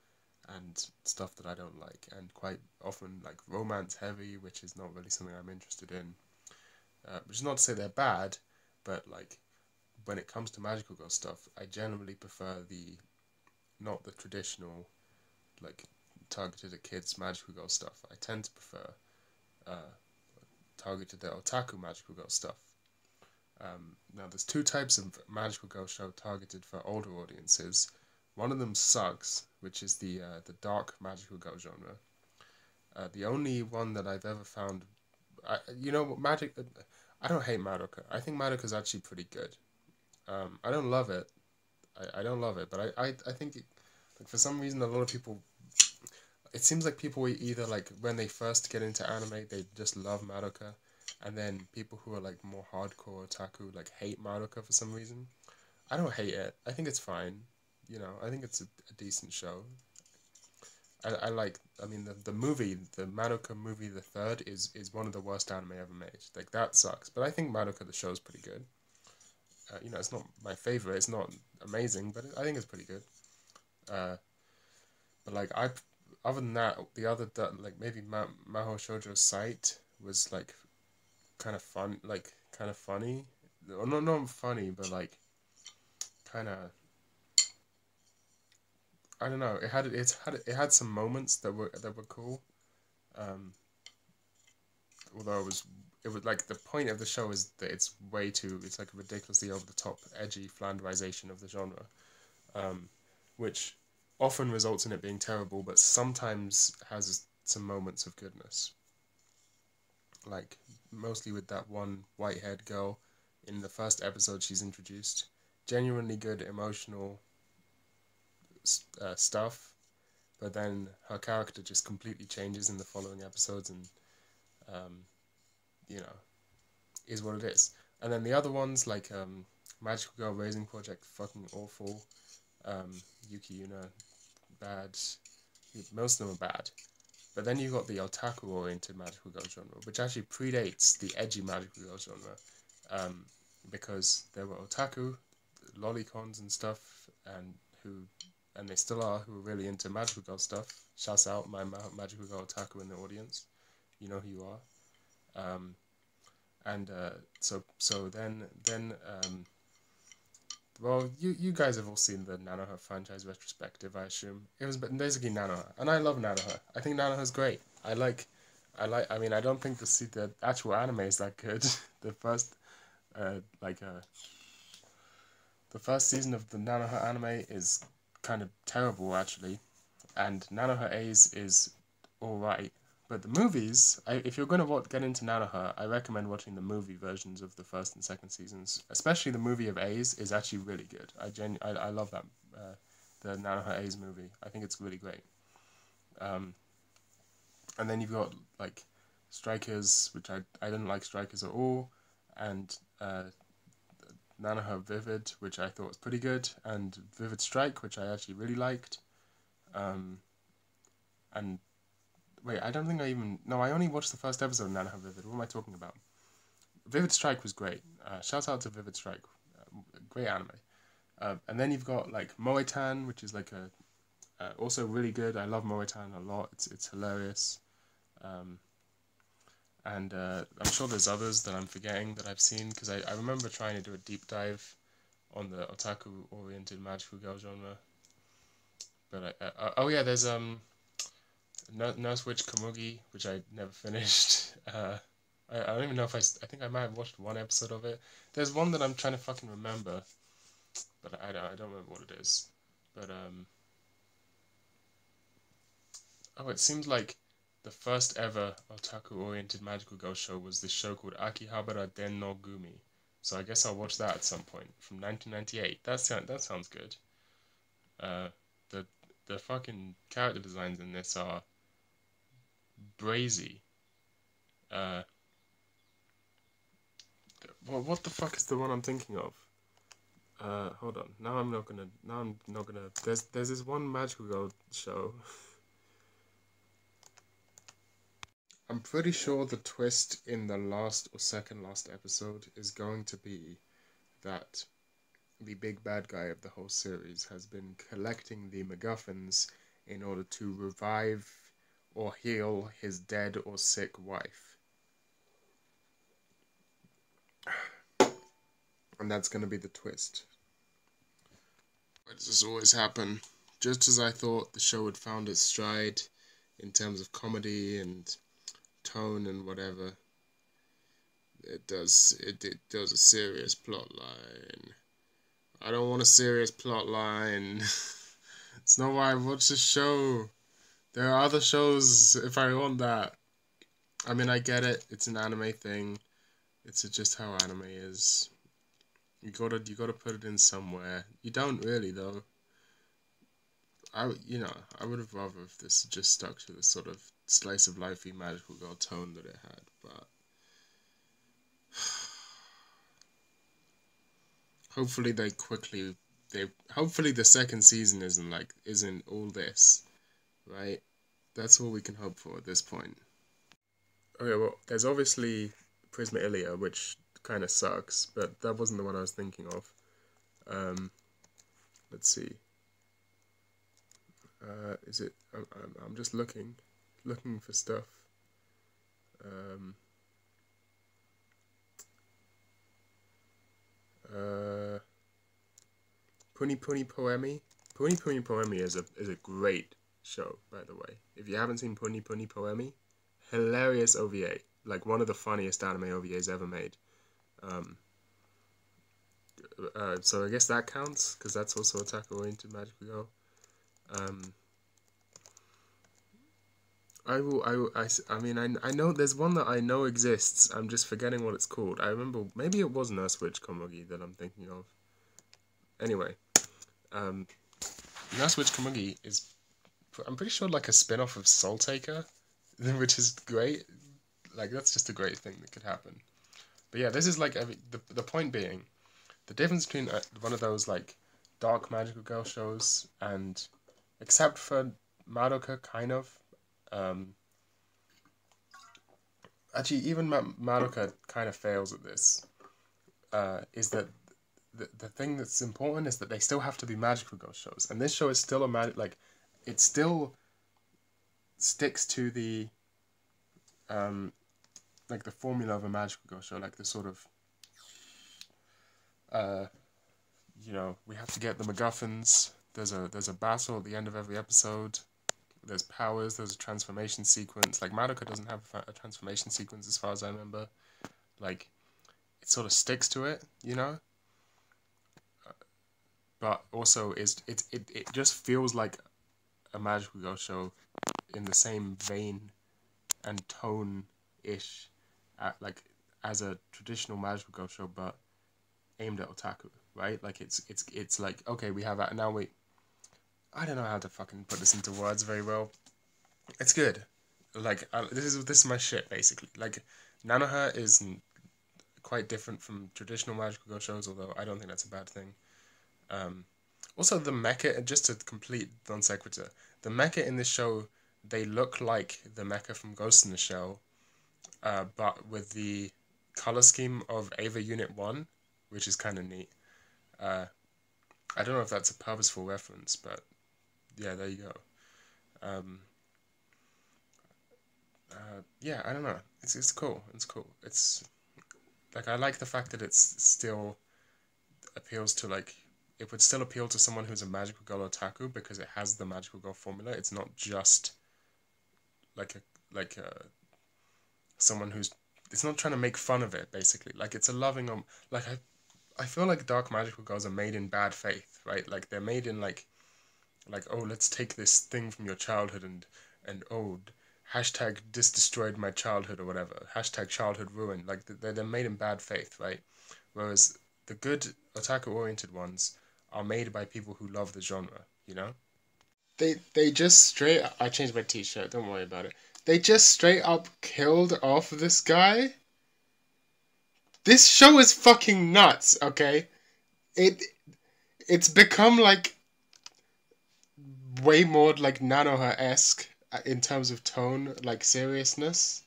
and stuff that I don't like, and quite often like romance heavy, which is not really something I'm interested in. Uh, which is not to say they're bad, but like when it comes to magical girl stuff, I generally prefer the not the traditional like targeted at kids magical girl stuff. I tend to prefer uh, targeted at otaku magical girl stuff. Um, now, there's two types of magical girl show targeted for older audiences. One of them sucks, which is the uh, the dark magical girl genre. Uh, the only one that I've ever found, I, you know, magic. Uh, I don't hate Madoka. I think Madoka is actually pretty good. Um, I don't love it. I, I don't love it, but I, I, I think it, like for some reason a lot of people it seems like people either like when they first get into anime they just love Madoka and then people who are like more hardcore otaku like hate Madoka for some reason. I don't hate it. I think it's fine. You know, I think it's a, a decent show. I, I like I mean the, the movie the Madoka movie the third is is one of the worst anime ever made like that sucks but I think Madoka the show is pretty good uh, you know it's not my favorite it's not amazing but I think it's pretty good uh, but like I other than that the other like maybe Ma- Maho Shoujo's site was like kind of fun like kind of funny or not not funny but like kind of I don't know. It had it had it had some moments that were that were cool. Um, although it was it was like the point of the show is that it's way too it's like a ridiculously over the top edgy flanderization of the genre, um, which often results in it being terrible, but sometimes has some moments of goodness. Like mostly with that one white haired girl in the first episode she's introduced, genuinely good emotional uh, stuff, but then her character just completely changes in the following episodes, and um, you know, is what it is. And then the other ones like um, Magical Girl Raising Project, fucking awful. Um, Yuki Yuna, bad. Most of them are bad. But then you've got the otaku oriented magical girl genre, which actually predates the edgy magical girl genre, um, because there were otaku, lolicons and stuff, and who and they still are, who are really into magical girl stuff. Shouts out my ma- magical girl otaku in the audience. You know who you are. Um, and uh, so so then then um, well you you guys have all seen the Nanoha franchise retrospective I assume. It was basically Nanoha and I love Nanoha I think Nanoha's great. I like I like I mean I don't think the the actual anime is that good. The first uh, like uh, the first season of the Nanoha anime is kind of terrible actually, and Nanoha A's is alright. But the movies, I, if you're going to get into Nanoha, I recommend watching the movie versions of the first and second seasons. Especially the movie of A's is actually really good. I genu- I, I love that, uh, the Nanoha A's movie. I think it's really great. Um, and then you've got like Strikers, which I, I didn't like Strikers at all, and uh, Nanoha Vivid, which I thought was pretty good, and Vivid Strike, which I actually really liked. Um, and wait, I don't think I even no, I only watched the first episode of Nanoha Vivid. What am I talking about? Vivid Strike was great. Uh, shout out to Vivid Strike, uh, great anime. Uh, and then you've got like Moe-tan, which is like a uh, also really good. I love Moe-tan a lot. It's it's hilarious. Um, and uh, I'm sure there's others that I'm forgetting that I've seen because I, I remember trying to do a deep dive on the otaku oriented magical girl genre. But I, uh, oh yeah, there's um Nurse Witch Komugi, which I never finished. Uh, I, I don't even know if I I think I might have watched one episode of it. There's one that I'm trying to fucking remember, but I don't I don't remember what it is. But um. Oh, it seems like the first ever otaku-oriented magical girl show was this show called Akihabara Dennou Gumi. So I guess I'll watch that at some point from 1998. That sound that sounds good. Uh, the the fucking character designs in this are brazy. Uh, well, what the fuck is the one I'm thinking of? Uh, hold on. Now I'm not gonna. Now I'm not gonna. There's there's this one magical girl show. I'm pretty sure the twist in the last or second last episode is going to be that the big bad guy of the whole series has been collecting the MacGuffins in order to revive or heal his dead or sick wife. And that's going to be the twist. Why does this always happen? Just as I thought the show had found its stride in terms of comedy and tone and whatever, it does it, it does a serious plot line. I don't want a serious plot line. it's not why I watch the show. There are other shows if I want that. I mean, I get it. It's an anime thing. It's just how anime is. You gotta you gotta put it in somewhere. You don't really though. I you know I would have rather if this just stuck to the sort of slice of lifey magical girl tone that it had, but hopefully they quickly they hopefully the second season isn't like isn't all this, right? That's all we can hope for at this point. Okay, well, there's obviously Prisma Illya, which kind of sucks, but that wasn't the one I was thinking of. Um, let's see. Uh, is it? I'm, I'm just looking, looking for stuff. Um, uh, Puni Puni Poemi. Puni Puni Poemi is a is a great show, by the way. If you haven't seen Puni Puni Poemi, hilarious OVA. Like one of the funniest anime OVAs ever made. Um, uh, so I guess that counts because that's also otaku oriented magical girl. Um, I will, I, will, I, I mean, I, I know there's one that I know exists. I'm just forgetting what it's called. I remember maybe it was Nurse Witch Komugi that I'm thinking of. Anyway, um, Nurse Witch Komugi is, I'm pretty sure like a spin off of Soul Taker, which is great. Like that's just a great thing that could happen. But yeah, this is like the the point being, the difference between uh, one of those like dark magical girl shows and, except for Madoka, kind of. Um, actually, even Ma- Madoka kind of fails at this. Uh, is that the, the thing that's important is that they still have to be magical girl shows, and this show is still a magic like, it still sticks to the um, like the formula of a magical girl show, like the sort of uh, you know, we have to get the MacGuffins. There's a there's a battle at the end of every episode. There's powers. There's a transformation sequence. Like Madoka doesn't have a transformation sequence as far as I remember. Like, it sort of sticks to it, you know. But also is it it it just feels like a magical girl show in the same vein and tone ish at, like as a traditional magical girl show, but aimed at otaku, right? Like it's it's it's like okay, we have that now. We, I don't know how to fucking put this into words very well. It's good. Like uh, this is this is my shit basically. Like Nanoha is quite different from traditional magical girl shows, although I don't think that's a bad thing. Um, also, the mecha, just to complete non sequitur, the mecha in this show, they look like the mecha from Ghost in the Shell, uh, but with the color scheme of Eva Unit 1, which is kind of neat. Uh, I don't know if that's a purposeful reference, but yeah, there you go. Um, uh, yeah, I don't know. It's it's cool. It's cool. It's like I like the fact that it's still appeals to like it would still appeal to someone who's a magical girl otaku because it has the magical girl formula. It's not just like a like a someone who's it's not trying to make fun of it basically. Like it's a loving um like i i feel like dark magical girls are made in bad faith right? Like they're made in like like oh let's take this thing from your childhood and and oh hashtag this destroyed my childhood or whatever. Hashtag childhood ruin like they're, they're made in bad faith right? Whereas the good otaku oriented ones are made by people who love the genre you know they they just straight i changed my t-shirt don't worry about it they just straight up killed off this guy. This show is fucking nuts, okay? It it's become like way more like Nanoha esque uh, in terms of tone, like seriousness.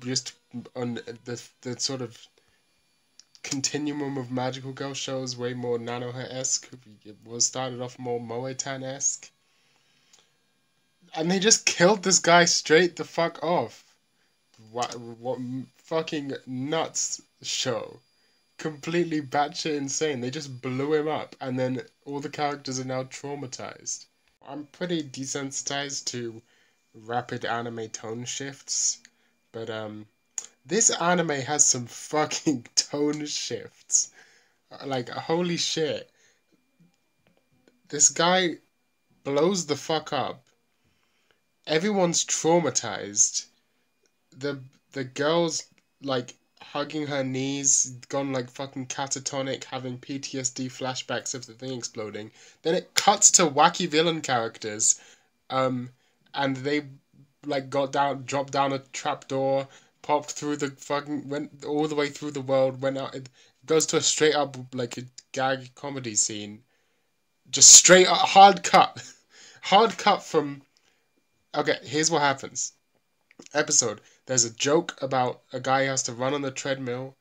Just on uh, the the sort of continuum of magical girl shows, way more Nanoha esque. It was started off more Moe-tan esque, and they just killed this guy straight the fuck off. What what fucking nuts show completely batshit insane. They just blew him up, and then all the characters are now traumatized. I'm pretty desensitized to rapid anime tone shifts, but um, this anime has some fucking tone shifts. Like, holy shit. This guy blows the fuck up. Everyone's traumatized. The the girls like hugging her knees, gone like fucking catatonic, having PTSD flashbacks of the thing exploding. Then it cuts to wacky villain characters, um, and they like got down, dropped down a trapdoor, popped through the fucking, went all the way through the world, went out. It goes to a straight up like a gag comedy scene, just straight up hard cut, hard cut from. Okay, here's what happens. Episode there's a joke about a guy has to run on the treadmill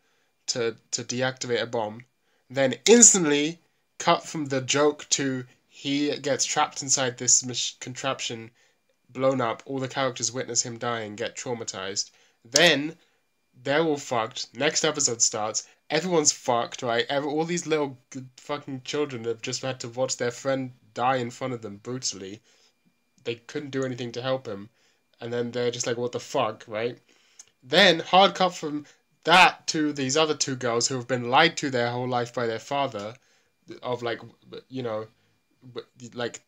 to to deactivate a bomb. Then instantly cut from the joke to he gets trapped inside this contraption, blown up. All the characters witness him dying, get traumatized. Then they're all fucked. Next episode starts. Everyone's fucked, right? Every, all these little fucking children have just had to watch their friend die in front of them brutally. They couldn't do anything to help him and then they're just like, what the fuck, right? Then hard cut from that to these other two girls who have been lied to their whole life by their father, of like, you know, like,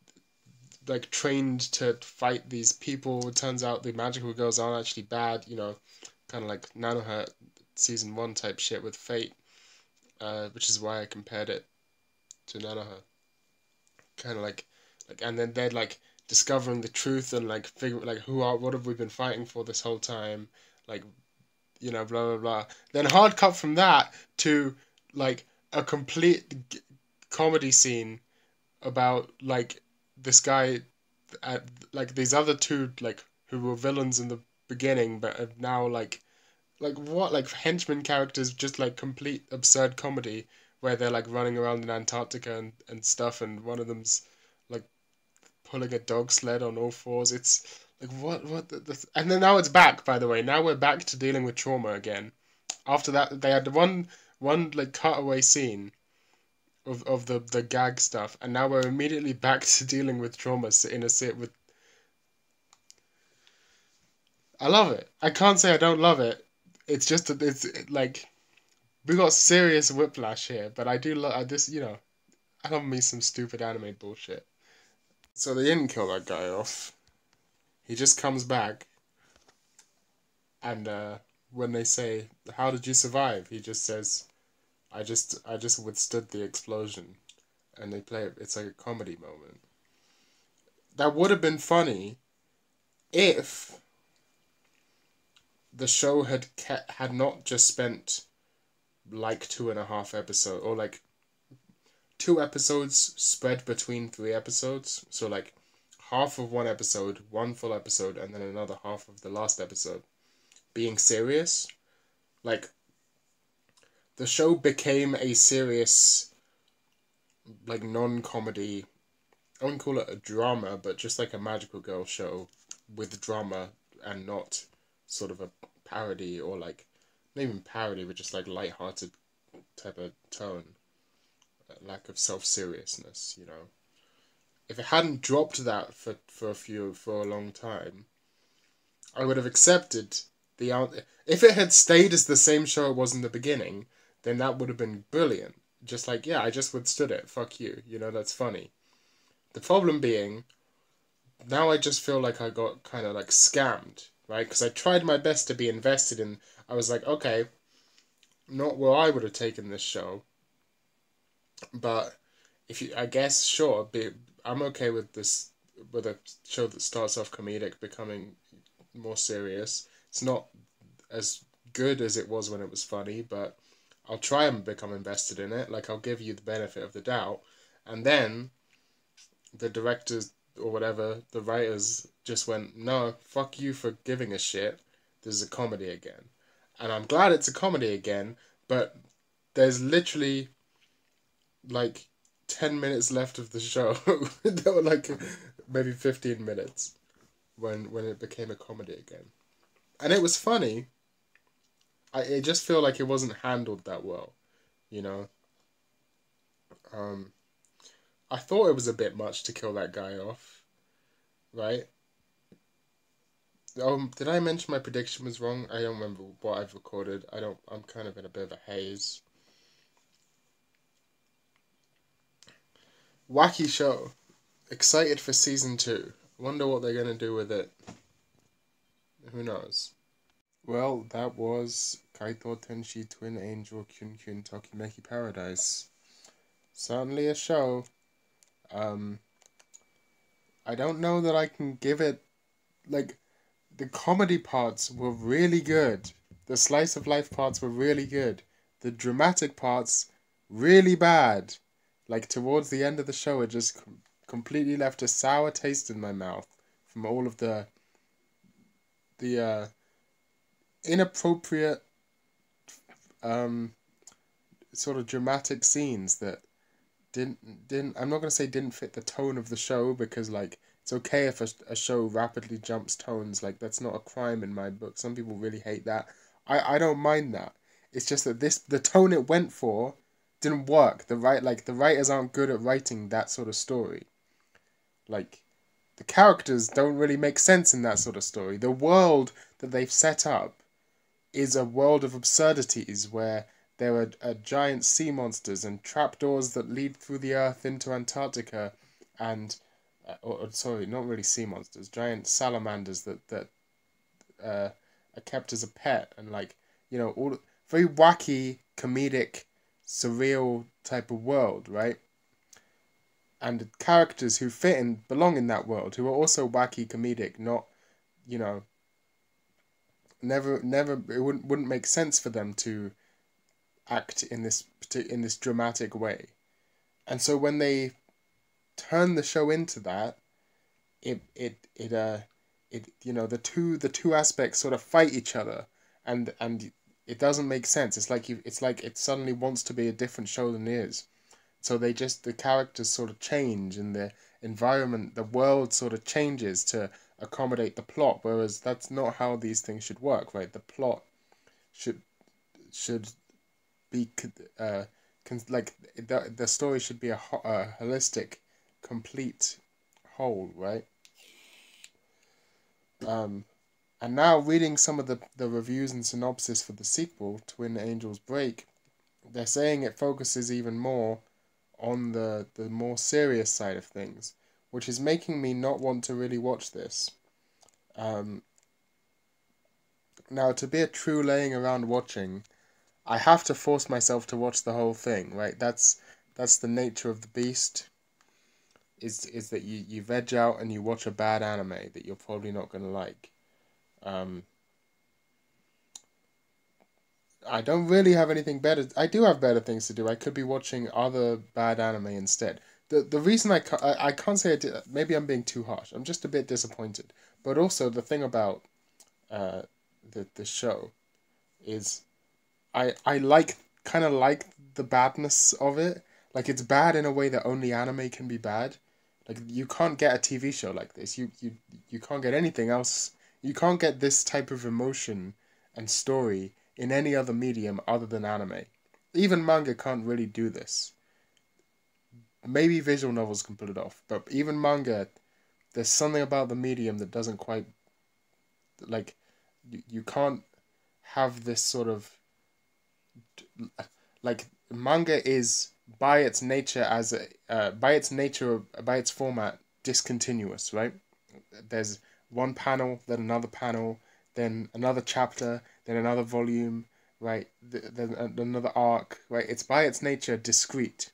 like trained to fight these people. It turns out the magical girls aren't actually bad, you know, kind of like Nanoha season one type shit with Fate, uh, which is why I compared it to Nanoha. Kind of like, like, and then they're like discovering the truth and like figure like who are what have we been fighting for this whole time like you know blah blah blah then hard cut from that to like a complete g- comedy scene about like this guy at like these other two like who were villains in the beginning but now like like what like henchman characters just like complete absurd comedy where they're like running around in Antarctica and, and stuff and one of them's like pulling a dog sled on all fours. It's like what what the, the, and then now it's back. By the way, now we're back to dealing with trauma again. After that, they had one one like cutaway scene of of the the gag stuff, and now we're immediately back to dealing with trauma in a sit with. I love it. I can't say I don't love it. It's just that it's like we got serious whiplash here, but I do love this. You know, I love me some stupid anime bullshit. So they didn't kill that guy off. He just comes back. And uh, when they say, "How did you survive?" he just says, "I just I just withstood the explosion." And they play it. It's like a comedy moment. That would have been funny if the show had kept, had not just spent like two and a half episodes or like two episodes spread between three episodes. So like half of one episode, one full episode, and then another half of the last episode being serious. Like the show became a serious like non comedy I wouldn't call it a drama, but just like a magical girl show with drama and not sort of a parody or like not even parody but just like light-hearted type of tone lack of self seriousness, you know. If it hadn't dropped that for, for a few for a long time, I would have accepted the if it had stayed as the same show it was in the beginning, then that would have been brilliant. Just like, yeah, I just withstood it. Fuck you. You know, that's funny. The problem being, now I just feel like I got kind of like scammed, right? Because I tried my best to be invested in. I was like, okay, not where I would have taken this show, but if you, I guess, sure, be, I'm okay with this, with a show that starts off comedic becoming more serious. It's not as good as it was when it was funny, but I'll try and become invested in it. Like I'll give you the benefit of the doubt, and then the directors or whatever, the writers just went, no, fuck you for giving a shit. This is a comedy again, and I'm glad it's a comedy again. But there's literally like 10 minutes left of the show. there were like maybe 15 minutes when when it became a comedy again. And it was funny. I it just feel like it wasn't handled that well, you know. Um I thought it was a bit much to kill that guy off. Right? Um, did I mention my prediction was wrong? I don't remember what I've recorded. I don't. I'm kind of in a bit of a haze. Wacky show. Excited for season two. Wonder what they're gonna do with it. Who knows? Well, that was Kaitou Tenshi Twin Angel Kyun Kyun Tokimeki Paradise. Certainly a show. Um, I don't know that I can give it like the comedy parts were really good. The slice of life parts were really good. The dramatic parts really bad. Like towards the end of the show, it just com- completely left a sour taste in my mouth from all of the the uh, inappropriate um, sort of dramatic scenes that didn't didn't I'm not gonna say didn't fit the tone of the show because like it's okay if a, a show rapidly jumps tones. Like that's not a crime in my book. Some people really hate that. I, I don't mind that. It's just that this the tone it went for didn't work. The right like the writers aren't good at writing that sort of story. Like the characters don't really make sense in that sort of story. The world that they've set up is a world of absurdities where there are, are giant sea monsters and trapdoors that lead through the earth into Antarctica, and uh, or, or, sorry, not really sea monsters, giant salamanders that that uh, are kept as a pet, and like you know all very wacky, comedic, surreal type of world, right? And characters who fit and belong in that world, who are also wacky, comedic, not you know. Never, never. It wouldn't wouldn't make sense for them to act in this in this dramatic way. And so when they turn the show into that, it it it uh it you know the two the two aspects sort of fight each other and and it doesn't make sense. It's like you it's like it suddenly wants to be a different show than it is. So they just the characters sort of change and the environment the world sort of changes to accommodate the plot whereas that's not how these things should work right the plot should should be uh, like the, the story should be a, a holistic, complete whole, right? Um, and now reading some of the, the reviews and synopsis for the sequel, Twin Angels Break, they're saying it focuses even more on the, the more serious side of things, which is making me not want to really watch this. Um, now, to be a true laying around watching, I have to force myself to watch the whole thing, right? That's that's the nature of the beast. Is is that you, you veg out and you watch a bad anime that you're probably not gonna like. Um, I don't really have anything better. I do have better things to do. I could be watching other bad anime instead. The the reason I, ca- I, I can't say it, maybe I'm being too harsh. I'm just a bit disappointed. But also the thing about uh, the the show is I I like kind of like the badness of it. Like it's bad in a way that only anime can be bad. Like you can't get a TV show like this. You you you can't get anything else. You can't get this type of emotion and story in any other medium other than anime. Even manga can't really do this. Maybe visual novels can pull it off, but even manga, there's something about the medium that doesn't quite like you, you can't have this sort of like manga is by its nature as a uh, by its nature by its format discontinuous right? There's one panel then another panel then another chapter then another volume right? Then another arc right? It's by its nature discrete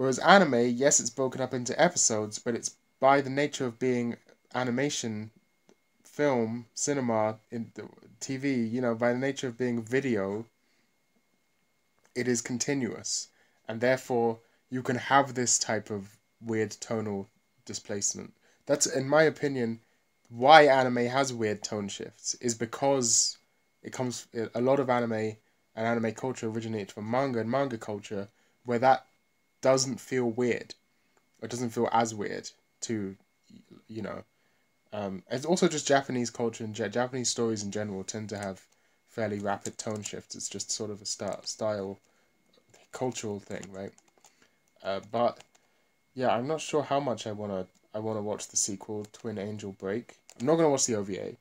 whereas anime yes it's broken up into episodes but it's by the nature of being animation film, cinema, in TV, you know, by the nature of being video, it is continuous, and therefore you can have this type of weird tonal displacement. That's, in my opinion, why anime has weird tone shifts is because it comes a lot of anime and anime culture originates from manga and manga culture where that doesn't feel weird or doesn't feel as weird to you know um, it's also just Japanese culture and Japanese stories in general tend to have fairly rapid tone shifts. It's just sort of a style, style cultural thing, right? Uh, but yeah, I'm not sure how much I wanna I wanna watch the sequel, Twin Angel Break. I'm not gonna watch the OVA.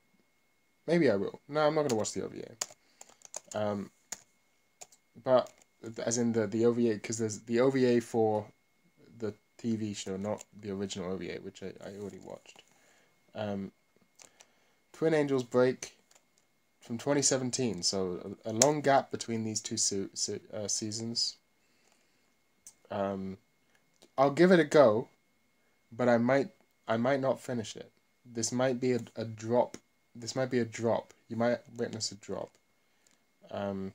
Maybe I will. No, I'm not gonna watch the OVA. Um, but as in the the OVA, because there's the OVA for the TV show, not the original OVA, which I, I already watched. Um, Twin Angels Break from 2017, so a, a long gap between these two se- se- uh, seasons. Um, I'll give it a go, but I might I might not finish it. This might be a, a drop. This might be a drop. You might witness a drop. Um,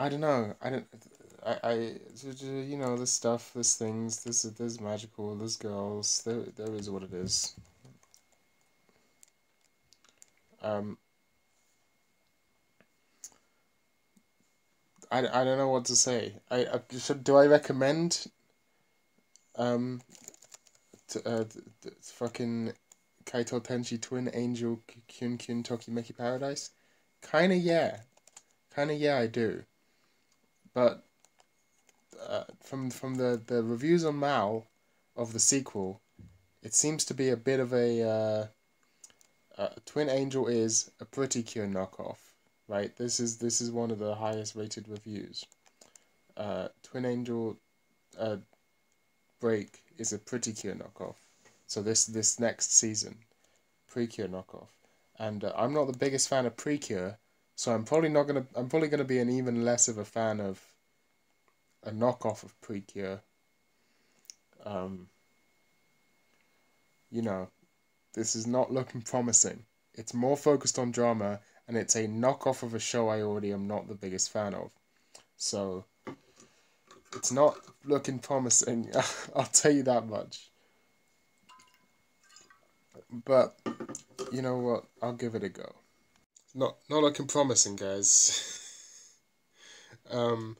I don't know. I don't. I, I, you know, this stuff, this things, this, there's magical, there's girls, there, there is what it is. Um, I, I don't know what to say. I, I should, do I recommend, um, to, uh, fucking Kaitou Tenshi Twin Angel Kyun Kyun Tokimeki Paradise? Kinda yeah. Kinda yeah, I do. But uh, from from the, the reviews on MAL of the sequel, it seems to be a bit of a uh, uh, Twin Angel is a Pretty Cure knockoff, right? This is this is one of the highest rated reviews. Uh, Twin Angel uh, Break is a Pretty Cure knockoff. So this this next season, Precure knockoff, and uh, I'm not the biggest fan of Precure, so I'm probably not gonna I'm probably gonna be an even less of a fan of a knockoff of Precure. Um, you know, this is not looking promising. It's more focused on drama, and it's a knockoff of a show I already am not the biggest fan of. So, it's not looking promising, I'll tell you that much. But, you know what, I'll give it a go. Not, not looking promising, guys. um,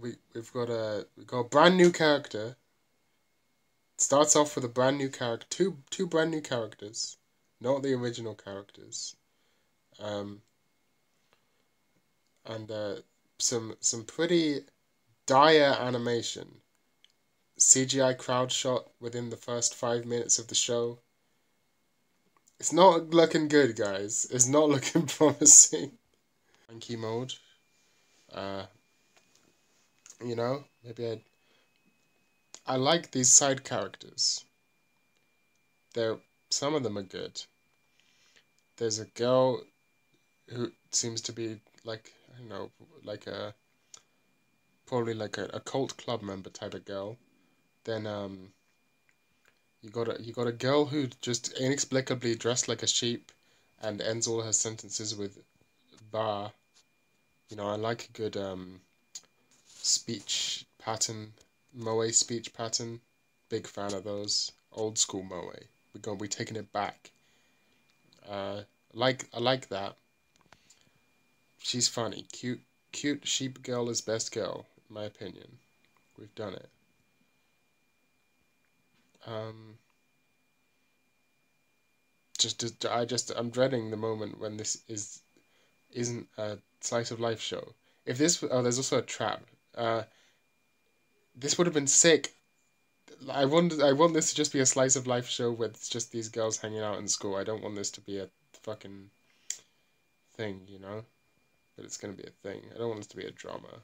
we we've got a we got a brand new character. It starts off with a brand new character, two two brand new characters, not the original characters. Um, and uh, some some pretty dire animation. CGI crowd shot within the first five minutes of the show. It's not looking good, guys. It's not looking promising. Monkey mode. Uh, you know, maybe I. I like these side characters. They're some of them are good. There's a girl who seems to be like I don't know, like a probably like a, a cult club member type of girl. Then um you got a you got a girl who just inexplicably dressed like a sheep and ends all her sentences with bar. You know, I like a good um speech pattern, moe speech pattern. Big fan of those. Old school moe. We're going be taking it back. Uh, like I like that. She's funny. Cute cute sheep girl is best girl, in my opinion. We've done it. Um just, I just I'm dreading the moment when this is isn't a slice of life show. If this oh there's also a trap. Uh, this would have been sick. I want I want this to just be a slice of life show where it's just these girls hanging out in school. I don't want this to be a fucking thing, you know. But it's gonna be a thing. I don't want this to be a drama.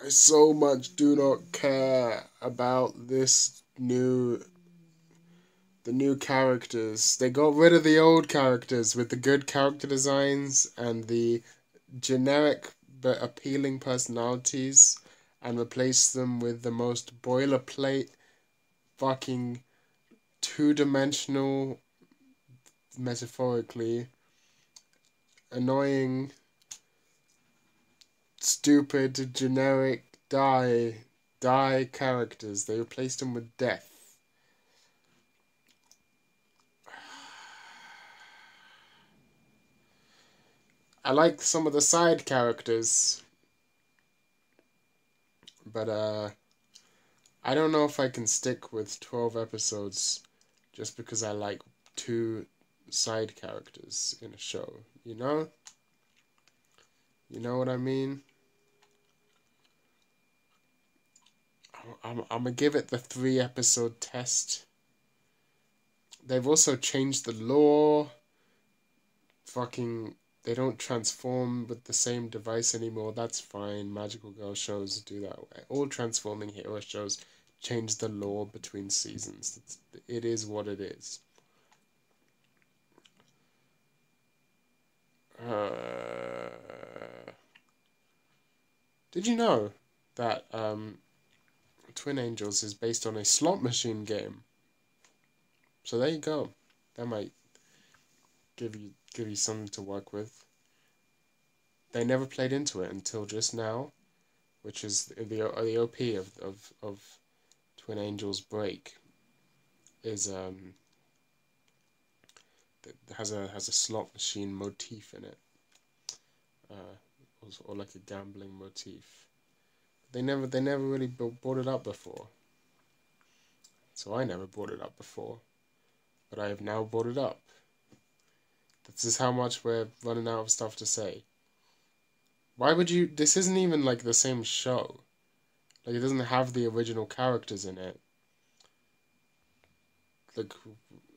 I so much do not care about this new the new characters. They got rid of the old characters with the good character designs and the generic but appealing personalities and replaced them with the most boilerplate fucking two dimensional, metaphorically, annoying, stupid, generic, die, die characters. They replaced them with death. I like some of the side characters. But, uh, I don't know if I can stick with 12 episodes just because I like two side characters in a show, you know? You know what I mean? I'm, I'm gonna give it the three episode test. They've also changed the law. Fucking they don't transform with the same device anymore. That's fine. Magical Girl shows do that way. All transforming hero shows change the law between seasons. It's, it is what it is. Uh, did you know that um, Twin Angels is based on a slot machine game? So there you go. That might give you give you something to work with. They never played into it until just now, which is the the OP of of, of Twin Angels Break is um has a has a slot machine motif in it, uh, or, or like a gambling motif. They never they never really brought it up before. So I never brought it up before, but I have now brought it up. This is how much we're running out of stuff to say. Why would you? This isn't even like the same show. Like it doesn't have the original characters in it. Like,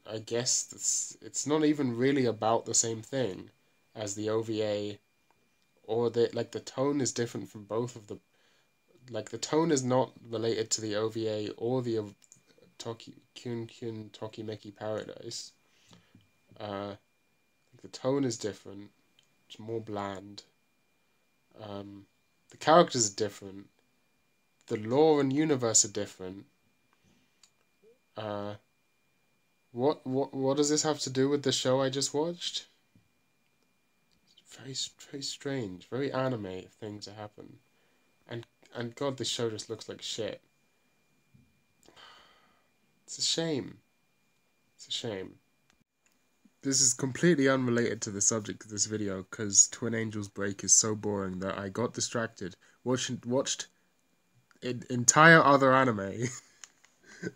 I guess it's it's not even really about the same thing as the OVA, or the like the tone is different from both of the. Like the tone is not related to the OVA or the Toki Kyun Kyun Tokimeki Paradise. Uh, the tone is different. It's more bland. Um, the characters are different. The lore and universe are different. Uh, what what what does this have to do with the show I just watched? It's very very strange, very anime things to happen, and God, this show just looks like shit. It's a shame. It's a shame this is completely unrelated to the subject of this video because Twin Angels Break is so boring that I got distracted watching watched an entire other anime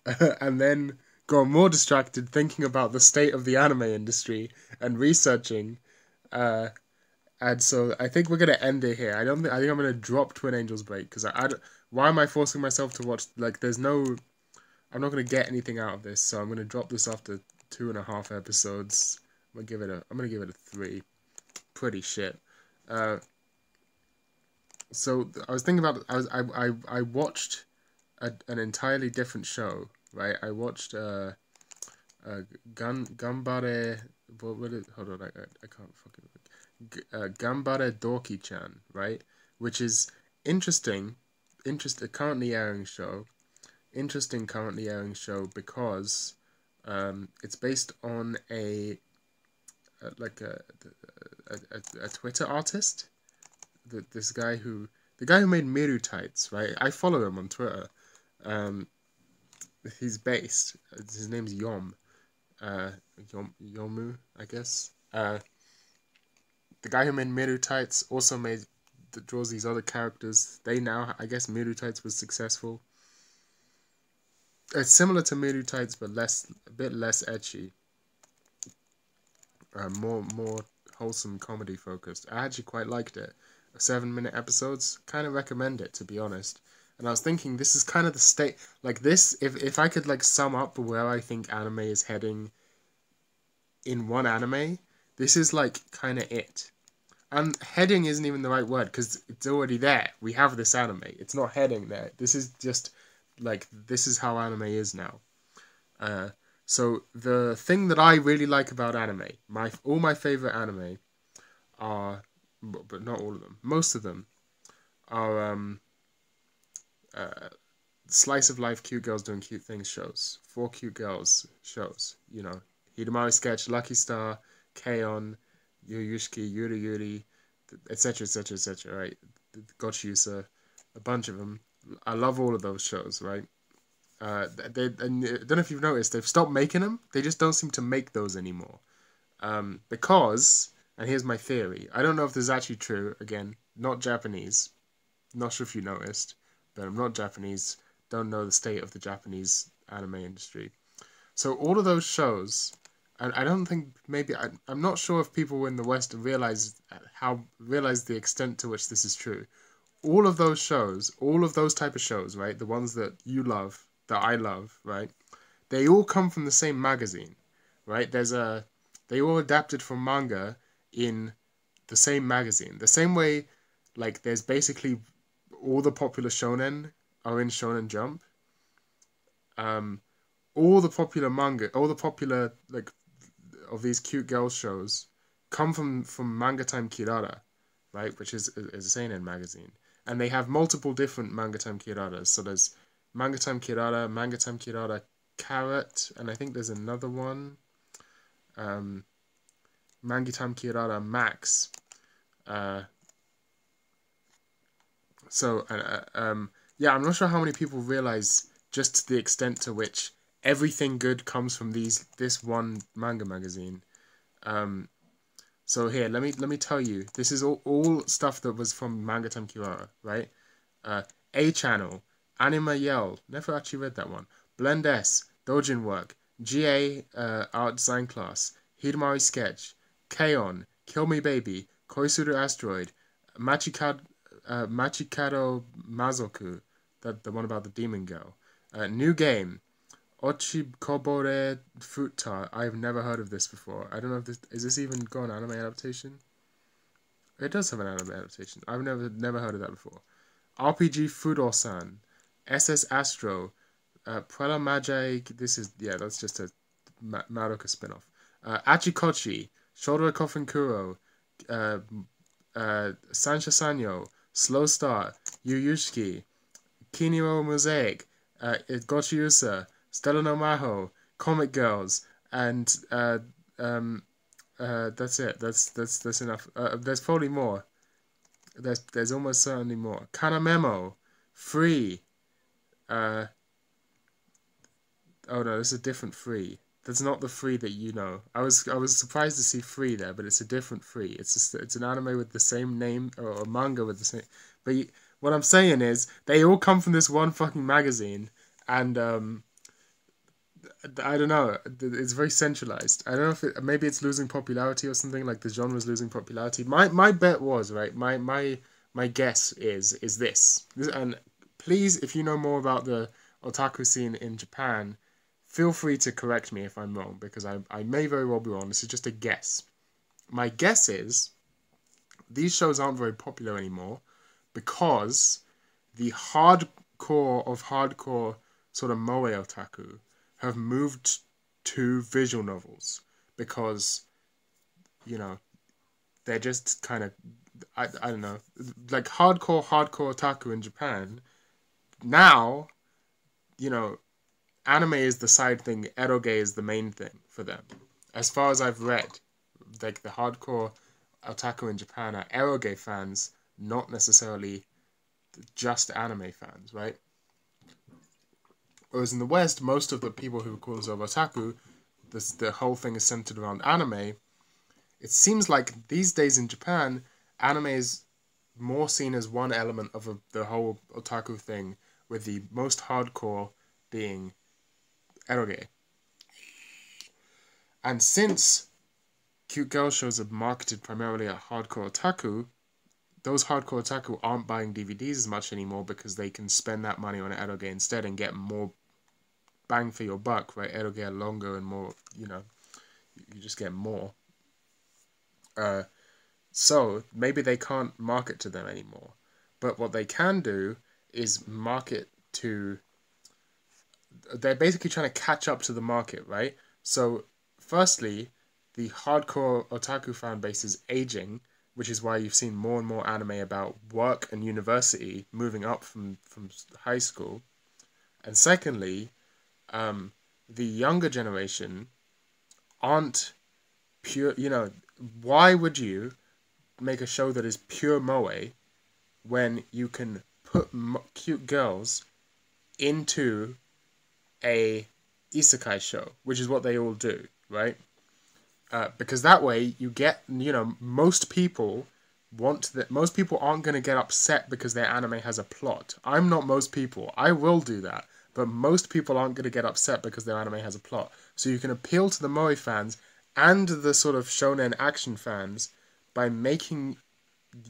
and then got more distracted thinking about the state of the anime industry and researching uh, and so I think we're gonna end it here. I don't think I think I'm gonna drop Twin Angels Break because I, I why am I forcing myself to watch like there's no I'm not gonna get anything out of this so I'm gonna drop this after two and a half episodes. I'm gonna give it a I'm gonna give it a three. Pretty shit. Uh, so I was thinking about I was I I, I watched a, an entirely different show, right? I watched uh, uh Gun Gambare what, what is, hold on I, I can't fucking uh, Gambare Douki-chan, right? Which is interesting, interest a currently airing show, interesting currently airing show because um, it's based on a, a like a, a, a, a Twitter artist. The, this guy who the guy who made Miru Tights, right? I follow him on Twitter. Um, he's based. His name's Yom. Uh, Yom Yomu, I guess. Uh, the guy who made Miru Tights also made draws these other characters. They now, I guess, Miru Tights was successful it's similar to Miru Tights, but less, a bit less edgy. Uh, more, more wholesome comedy focused. I actually quite liked it. Seven minute episodes, kind of recommend it to be honest. And I was thinking, this is kind of the state, like this. If if I could like sum up where I think anime is heading. In one anime, this is like kind of it. And heading isn't even the right word because it's already there. We have this anime. It's not heading there. This is just like this is how anime is now. Uh, so the thing that I really like about anime, my all my favorite anime, are, but not all of them, most of them, are um, uh, slice of life cute girls doing cute things shows. Four cute girls shows. You know, Hidamari sketch, Lucky Star, K-On, Yuyushiki, Yuri Yuri, etc. etc. etc. Right, Gochiusa, a bunch of them. I love all of those shows. Right. Uh, they and I don't know if you've noticed they've stopped making them. They just don't seem to make those anymore. Um, because and here's my theory. I don't know if this is actually true. Again, not Japanese. Not sure if you noticed, but I'm not Japanese. Don't know the state of the Japanese anime industry. So all of those shows, and I don't think maybe I, I'm not sure if people in the West realize how realize the extent to which this is true. All of those shows, all of those type of shows, right? The ones that you love, that I love, right? They all come from the same magazine, right? There's a they all adapted from manga in the same magazine. The same way, like, there's basically all the popular shonen are in Shonen Jump. Um, all the popular manga, all the popular like of these cute girl shows come from from Manga Time Kirara, right? Which is is a seinen magazine, and they have multiple different Manga Time Kiraras. So there's Manga Time Kirara, Manga Time Kirara Carrot, and I think there's another one. Um, Manga Time Kirara Max. Uh, so, uh, um, yeah, I'm not sure how many people realize just the extent to which everything good comes from these this one manga magazine. Um, so here, let me let me tell you, this is all, all stuff that was from Manga Time Kirara, right? Uh, A Channel, Anima Yell, never actually read that one. Blend S, Dojin Work, GA uh, Art Design Class, Hidamari Sketch, K-On, Kill Me Baby, Koisuru Asteroid, Machikado, uh, Machikado Mazoku, that the one about the demon girl. Uh, new game, Ochikobore Futa. I've never heard of this before. I don't know if this is this even got an anime adaptation. It does have an anime adaptation. I've never never heard of that before. RPG Fudo-san, SS Astro, uh, Puella Magi. This is yeah, that's just a Madoka spinoff. Uh, Achikochi, Shoulder Coffin Kuro, uh, uh, Sansha Sanyou, Slow Start, Yuyushiki, Kiniro Mosaic, uh, Gochiusa, Stella no Maho, Comic Girls, and uh, um, uh, that's it. That's that's that's enough. Uh, there's probably more. There's there's almost certainly more. Kana Memo, Free. Uh, oh no, is a different free. That's not the free that you know. I was I was surprised to see free there, but it's a different free. It's just, it's an anime with the same name or a manga with the same. But you, what I'm saying is they all come from this one fucking magazine, and um, I don't know. It's very centralized. I don't know if it, maybe it's losing popularity or something. Like the genre's losing popularity. My my bet was right. My my my guess is is this. And please, if you know more about the otaku scene in Japan Feel free to correct me if I'm wrong, because I, I may very well be wrong. This is just a guess. My guess is these shows aren't very popular anymore because the hardcore of hardcore sort of moe otaku have moved to visual novels because you know they're just kind of I, I don't know like hardcore hardcore otaku in Japan now you know anime is the side thing, eroge is the main thing for them. As far as I've read, like the hardcore otaku in Japan are eroge fans, not necessarily just anime fans, right? Whereas in the West, most of the people who call themselves otaku, this, the whole thing is centered around anime. It seems like these days in Japan, anime is more seen as one element of a, the whole otaku thing, with the most hardcore being eroge. And since cute girl shows are marketed primarily at hardcore otaku, those hardcore otaku aren't buying DVDs as much anymore because they can spend that money on eroge instead and get more bang for your buck, right? It'll get longer and more, you know, you just get more. Uh, so maybe they can't market to them anymore. But what they can do is market to they're basically trying to catch up to the market, right? So, firstly, the hardcore otaku fan base is aging, which is why you've seen more and more anime about work and university moving up from from high school. And secondly, um, the younger generation aren't pure. You know, why would you make a show that is pure moe when you can put mo- cute girls into a isekai show, which is what they all do, right? Uh, because that way you get, you know, most people want that. Most people aren't going to get upset because their anime has a plot. I'm not most people. I will do that, but most people aren't going to get upset because their anime has a plot. So you can appeal to the moe fans and the sort of shonen action fans by making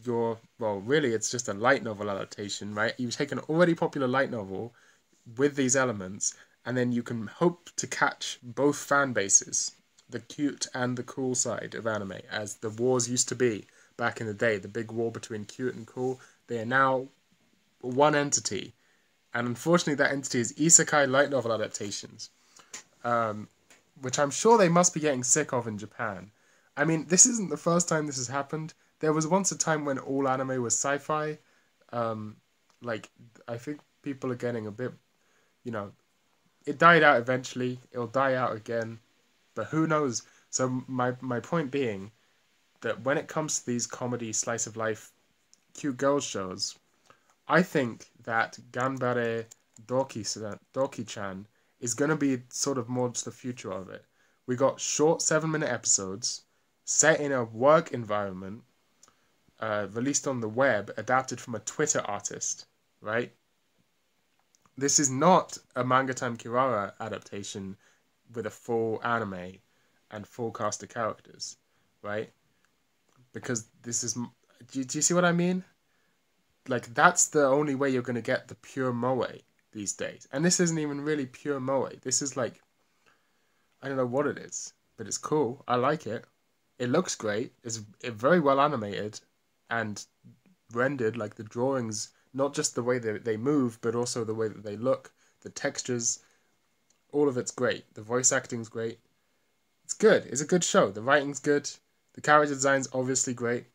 your well, really, it's just a light novel adaptation, right? You take an already popular light novel with these elements, and then you can hope to catch both fan bases, the cute and the cool side of anime, as the wars used to be back in the day. The big war between cute and cool. They are now one entity, and unfortunately, that entity is isekai light novel adaptations, um, which I'm sure they must be getting sick of in Japan. I mean, this isn't the first time this has happened. There was once a time when all anime was sci-fi. Um, like I think people are getting a bit, you know, it died out eventually. It'll die out again, but who knows? So my my point being that when it comes to these comedy slice of life cute girls shows, I think that Ganbare Doki Doki Chan is gonna be sort of more to the future of it. We got short seven minute episodes set in a work environment uh, released on the web, adapted from a Twitter artist, right? This is not a Manga Time Kirara adaptation with a full anime and full cast of characters, right? Because this is. Do do you see what I mean? Like, that's the only way you're going to get the pure moe these days. And this isn't even really pure moe. This is like. I don't know what it is, but it's cool. I like it. It looks great. It's very well animated and rendered like the drawings not just the way that they move but also the way that they look the textures all of it's great the voice acting's great it's good it's a good show the writing's good the character design's obviously great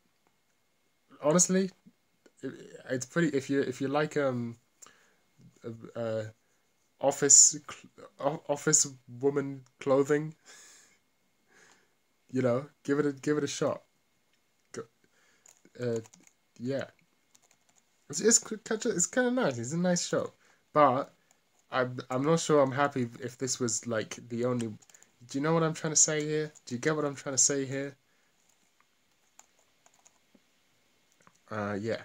honestly it's pretty if you if you like um uh, office office woman clothing you know give it a give it a shot Go, uh, yeah, it's it's it's kind of nice. It's a nice show, but I'm I'm not sure I'm happy if this was like the only. Do you know what I'm trying to say here? Do you get what I'm trying to say here? Uh, yeah.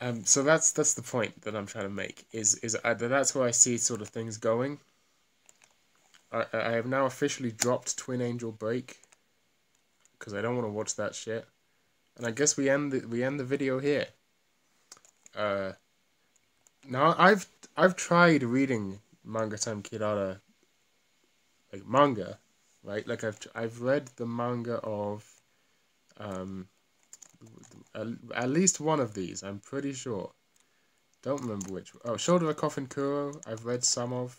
Um, so that's that's the point that I'm trying to make. Is is uh, that's where I see sort of things going. I I have now officially dropped Twin Angel Break because I don't want to watch that shit. And I guess we end the, we end the video here. Uh, now I've I've tried reading Manga Time Kirara like manga, right? Like I've I've read the manga of um at, least one of these. I'm pretty sure. Don't remember which. Oh, Shoulder of Coffin Kuro. I've read some of.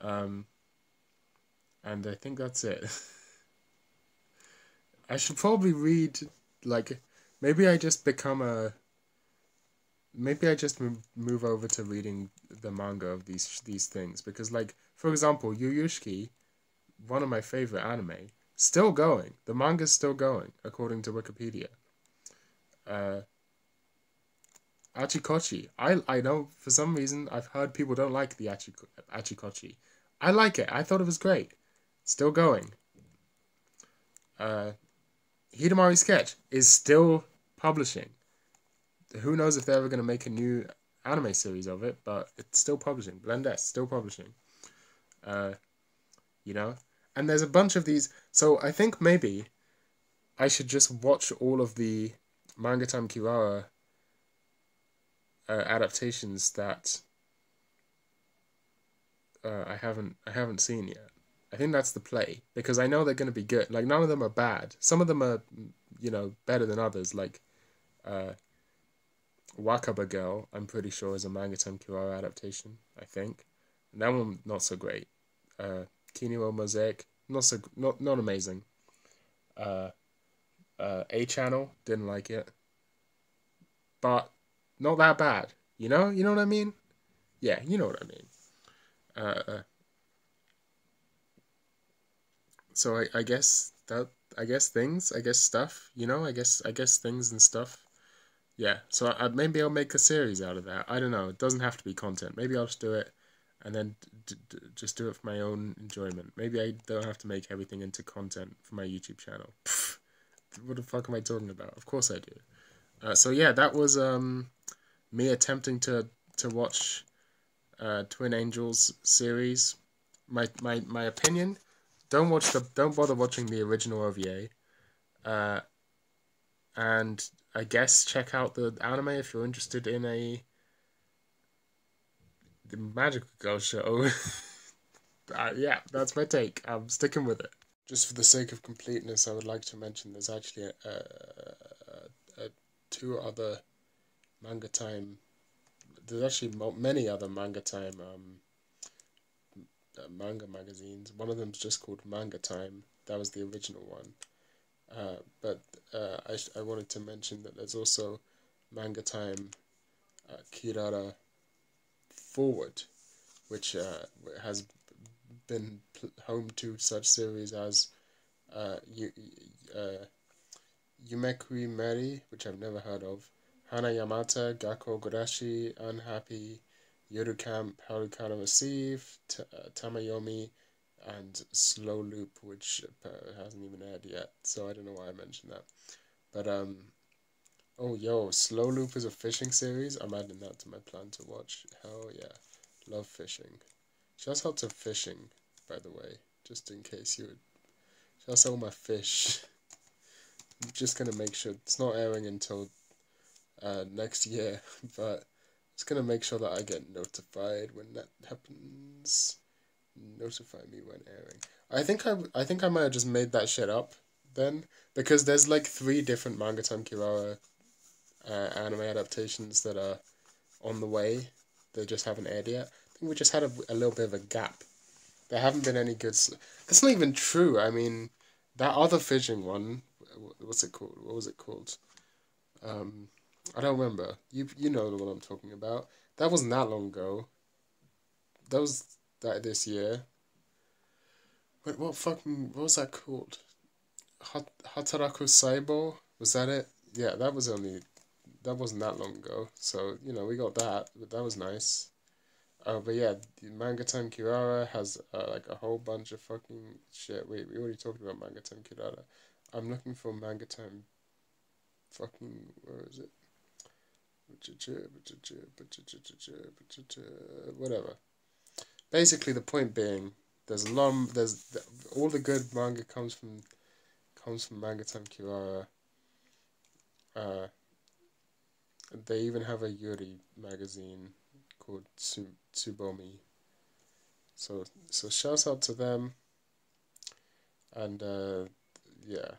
Um, and I think that's it. I should probably read like maybe I just become a maybe I just move over to reading the manga of these these things because like for example Yuyushiki one of my favorite anime still going the manga's still going according to Wikipedia uh Achikochi I I know for some reason I've heard people don't like the Achiko, Achikochi I like it I thought it was great still going uh Hidamari Sketch is still publishing. Who knows if they're ever going to make a new anime series of it, but it's still publishing. Blend S, still publishing. Uh, you know? And there's a bunch of these. So I think maybe I should just watch all of the Manga Time Kirara uh, adaptations that uh, I haven't I haven't seen yet. I think that's the play because I know they're going to be good. Like none of them are bad. Some of them are, you know, better than others. Like, uh, Wakaba Girl, I'm pretty sure is a Manga Time Kirara adaptation. I think, and that one not so great. Uh, Mosaic, not so not not amazing. Uh, uh, A Channel didn't like it, but not that bad. You know, you know what I mean? yeah, you know what I mean. Uh, so I, I guess that I guess things I guess stuff you know? I guess I guess things and stuff. Yeah so I, maybe I'll make a series out of that. I don't know. It doesn't have to be content. Maybe I'll just do it and then just do it for my own enjoyment. Maybe I don't have to make everything into content for my YouTube channel. Pfft, what the fuck am I talking about of course I do uh, so yeah that was um me attempting to to watch uh, Twin Angels series my my my opinion don't watch the don't bother watching the original OVA. Uh, and I guess check out the anime if you're interested in a the Magical Girl show. uh, yeah, that's my take. I'm sticking with it. Just for the sake of completeness, I would like to mention there's actually a, a, a two other manga time. There's actually many other manga time um, uh, manga magazines. One of them's just called Manga Time. That was the original one. Uh, but uh, I, I wanted to mention that there's also Manga Time uh, Kirara Forward, which uh, has been home to such series as uh, uh, Yumekui Merry, which I've never heard of, Hana Yamata, Gakkou Gurashi, Unhappy, Yuru Camp, Harukana Receive, T- uh, Tamayomi, and Slow Loop, which hasn't even aired yet, so I don't know why I mentioned that. But, um, oh, yo, Slow Loop is a fishing series. I'm adding that to my plan to watch. Hell yeah. Love fishing. Shouts out to fishing, by the way, just in case you would. Out all my fish. I'm just gonna make sure it's not airing until uh, next year, but it's gonna make sure that I get notified when that happens. Notify me when airing. I think I I think I might have just made that shit up then because there's like three different Manga Time Kirara uh, anime adaptations that are on the way. They just haven't aired yet. Think we just had a, a little bit of a gap. There haven't been any good. That's not even true. I mean, that other fishing one. What's it called? What was it called? Um, I don't remember. You you know what I'm talking about. That wasn't that long ago. That was that this year. Wait, what fucking what was that called? Hat, Hataraku Saibo was that it? Yeah, that was only that wasn't that long ago. So you know we got that, but that was nice. Uh, but yeah, Manga Time Kirara has uh, like a whole bunch of fucking shit. Wait, we already talked about Manga Time Kirara. I'm looking for Manga Time. Fucking where is it? whatever. Basically, the point being, there's a lot. There's all the good manga comes from comes from Manga Time Kirara. Uh, they even have a Yuri magazine called Tsubomi. So so shout out to them. And uh, yeah.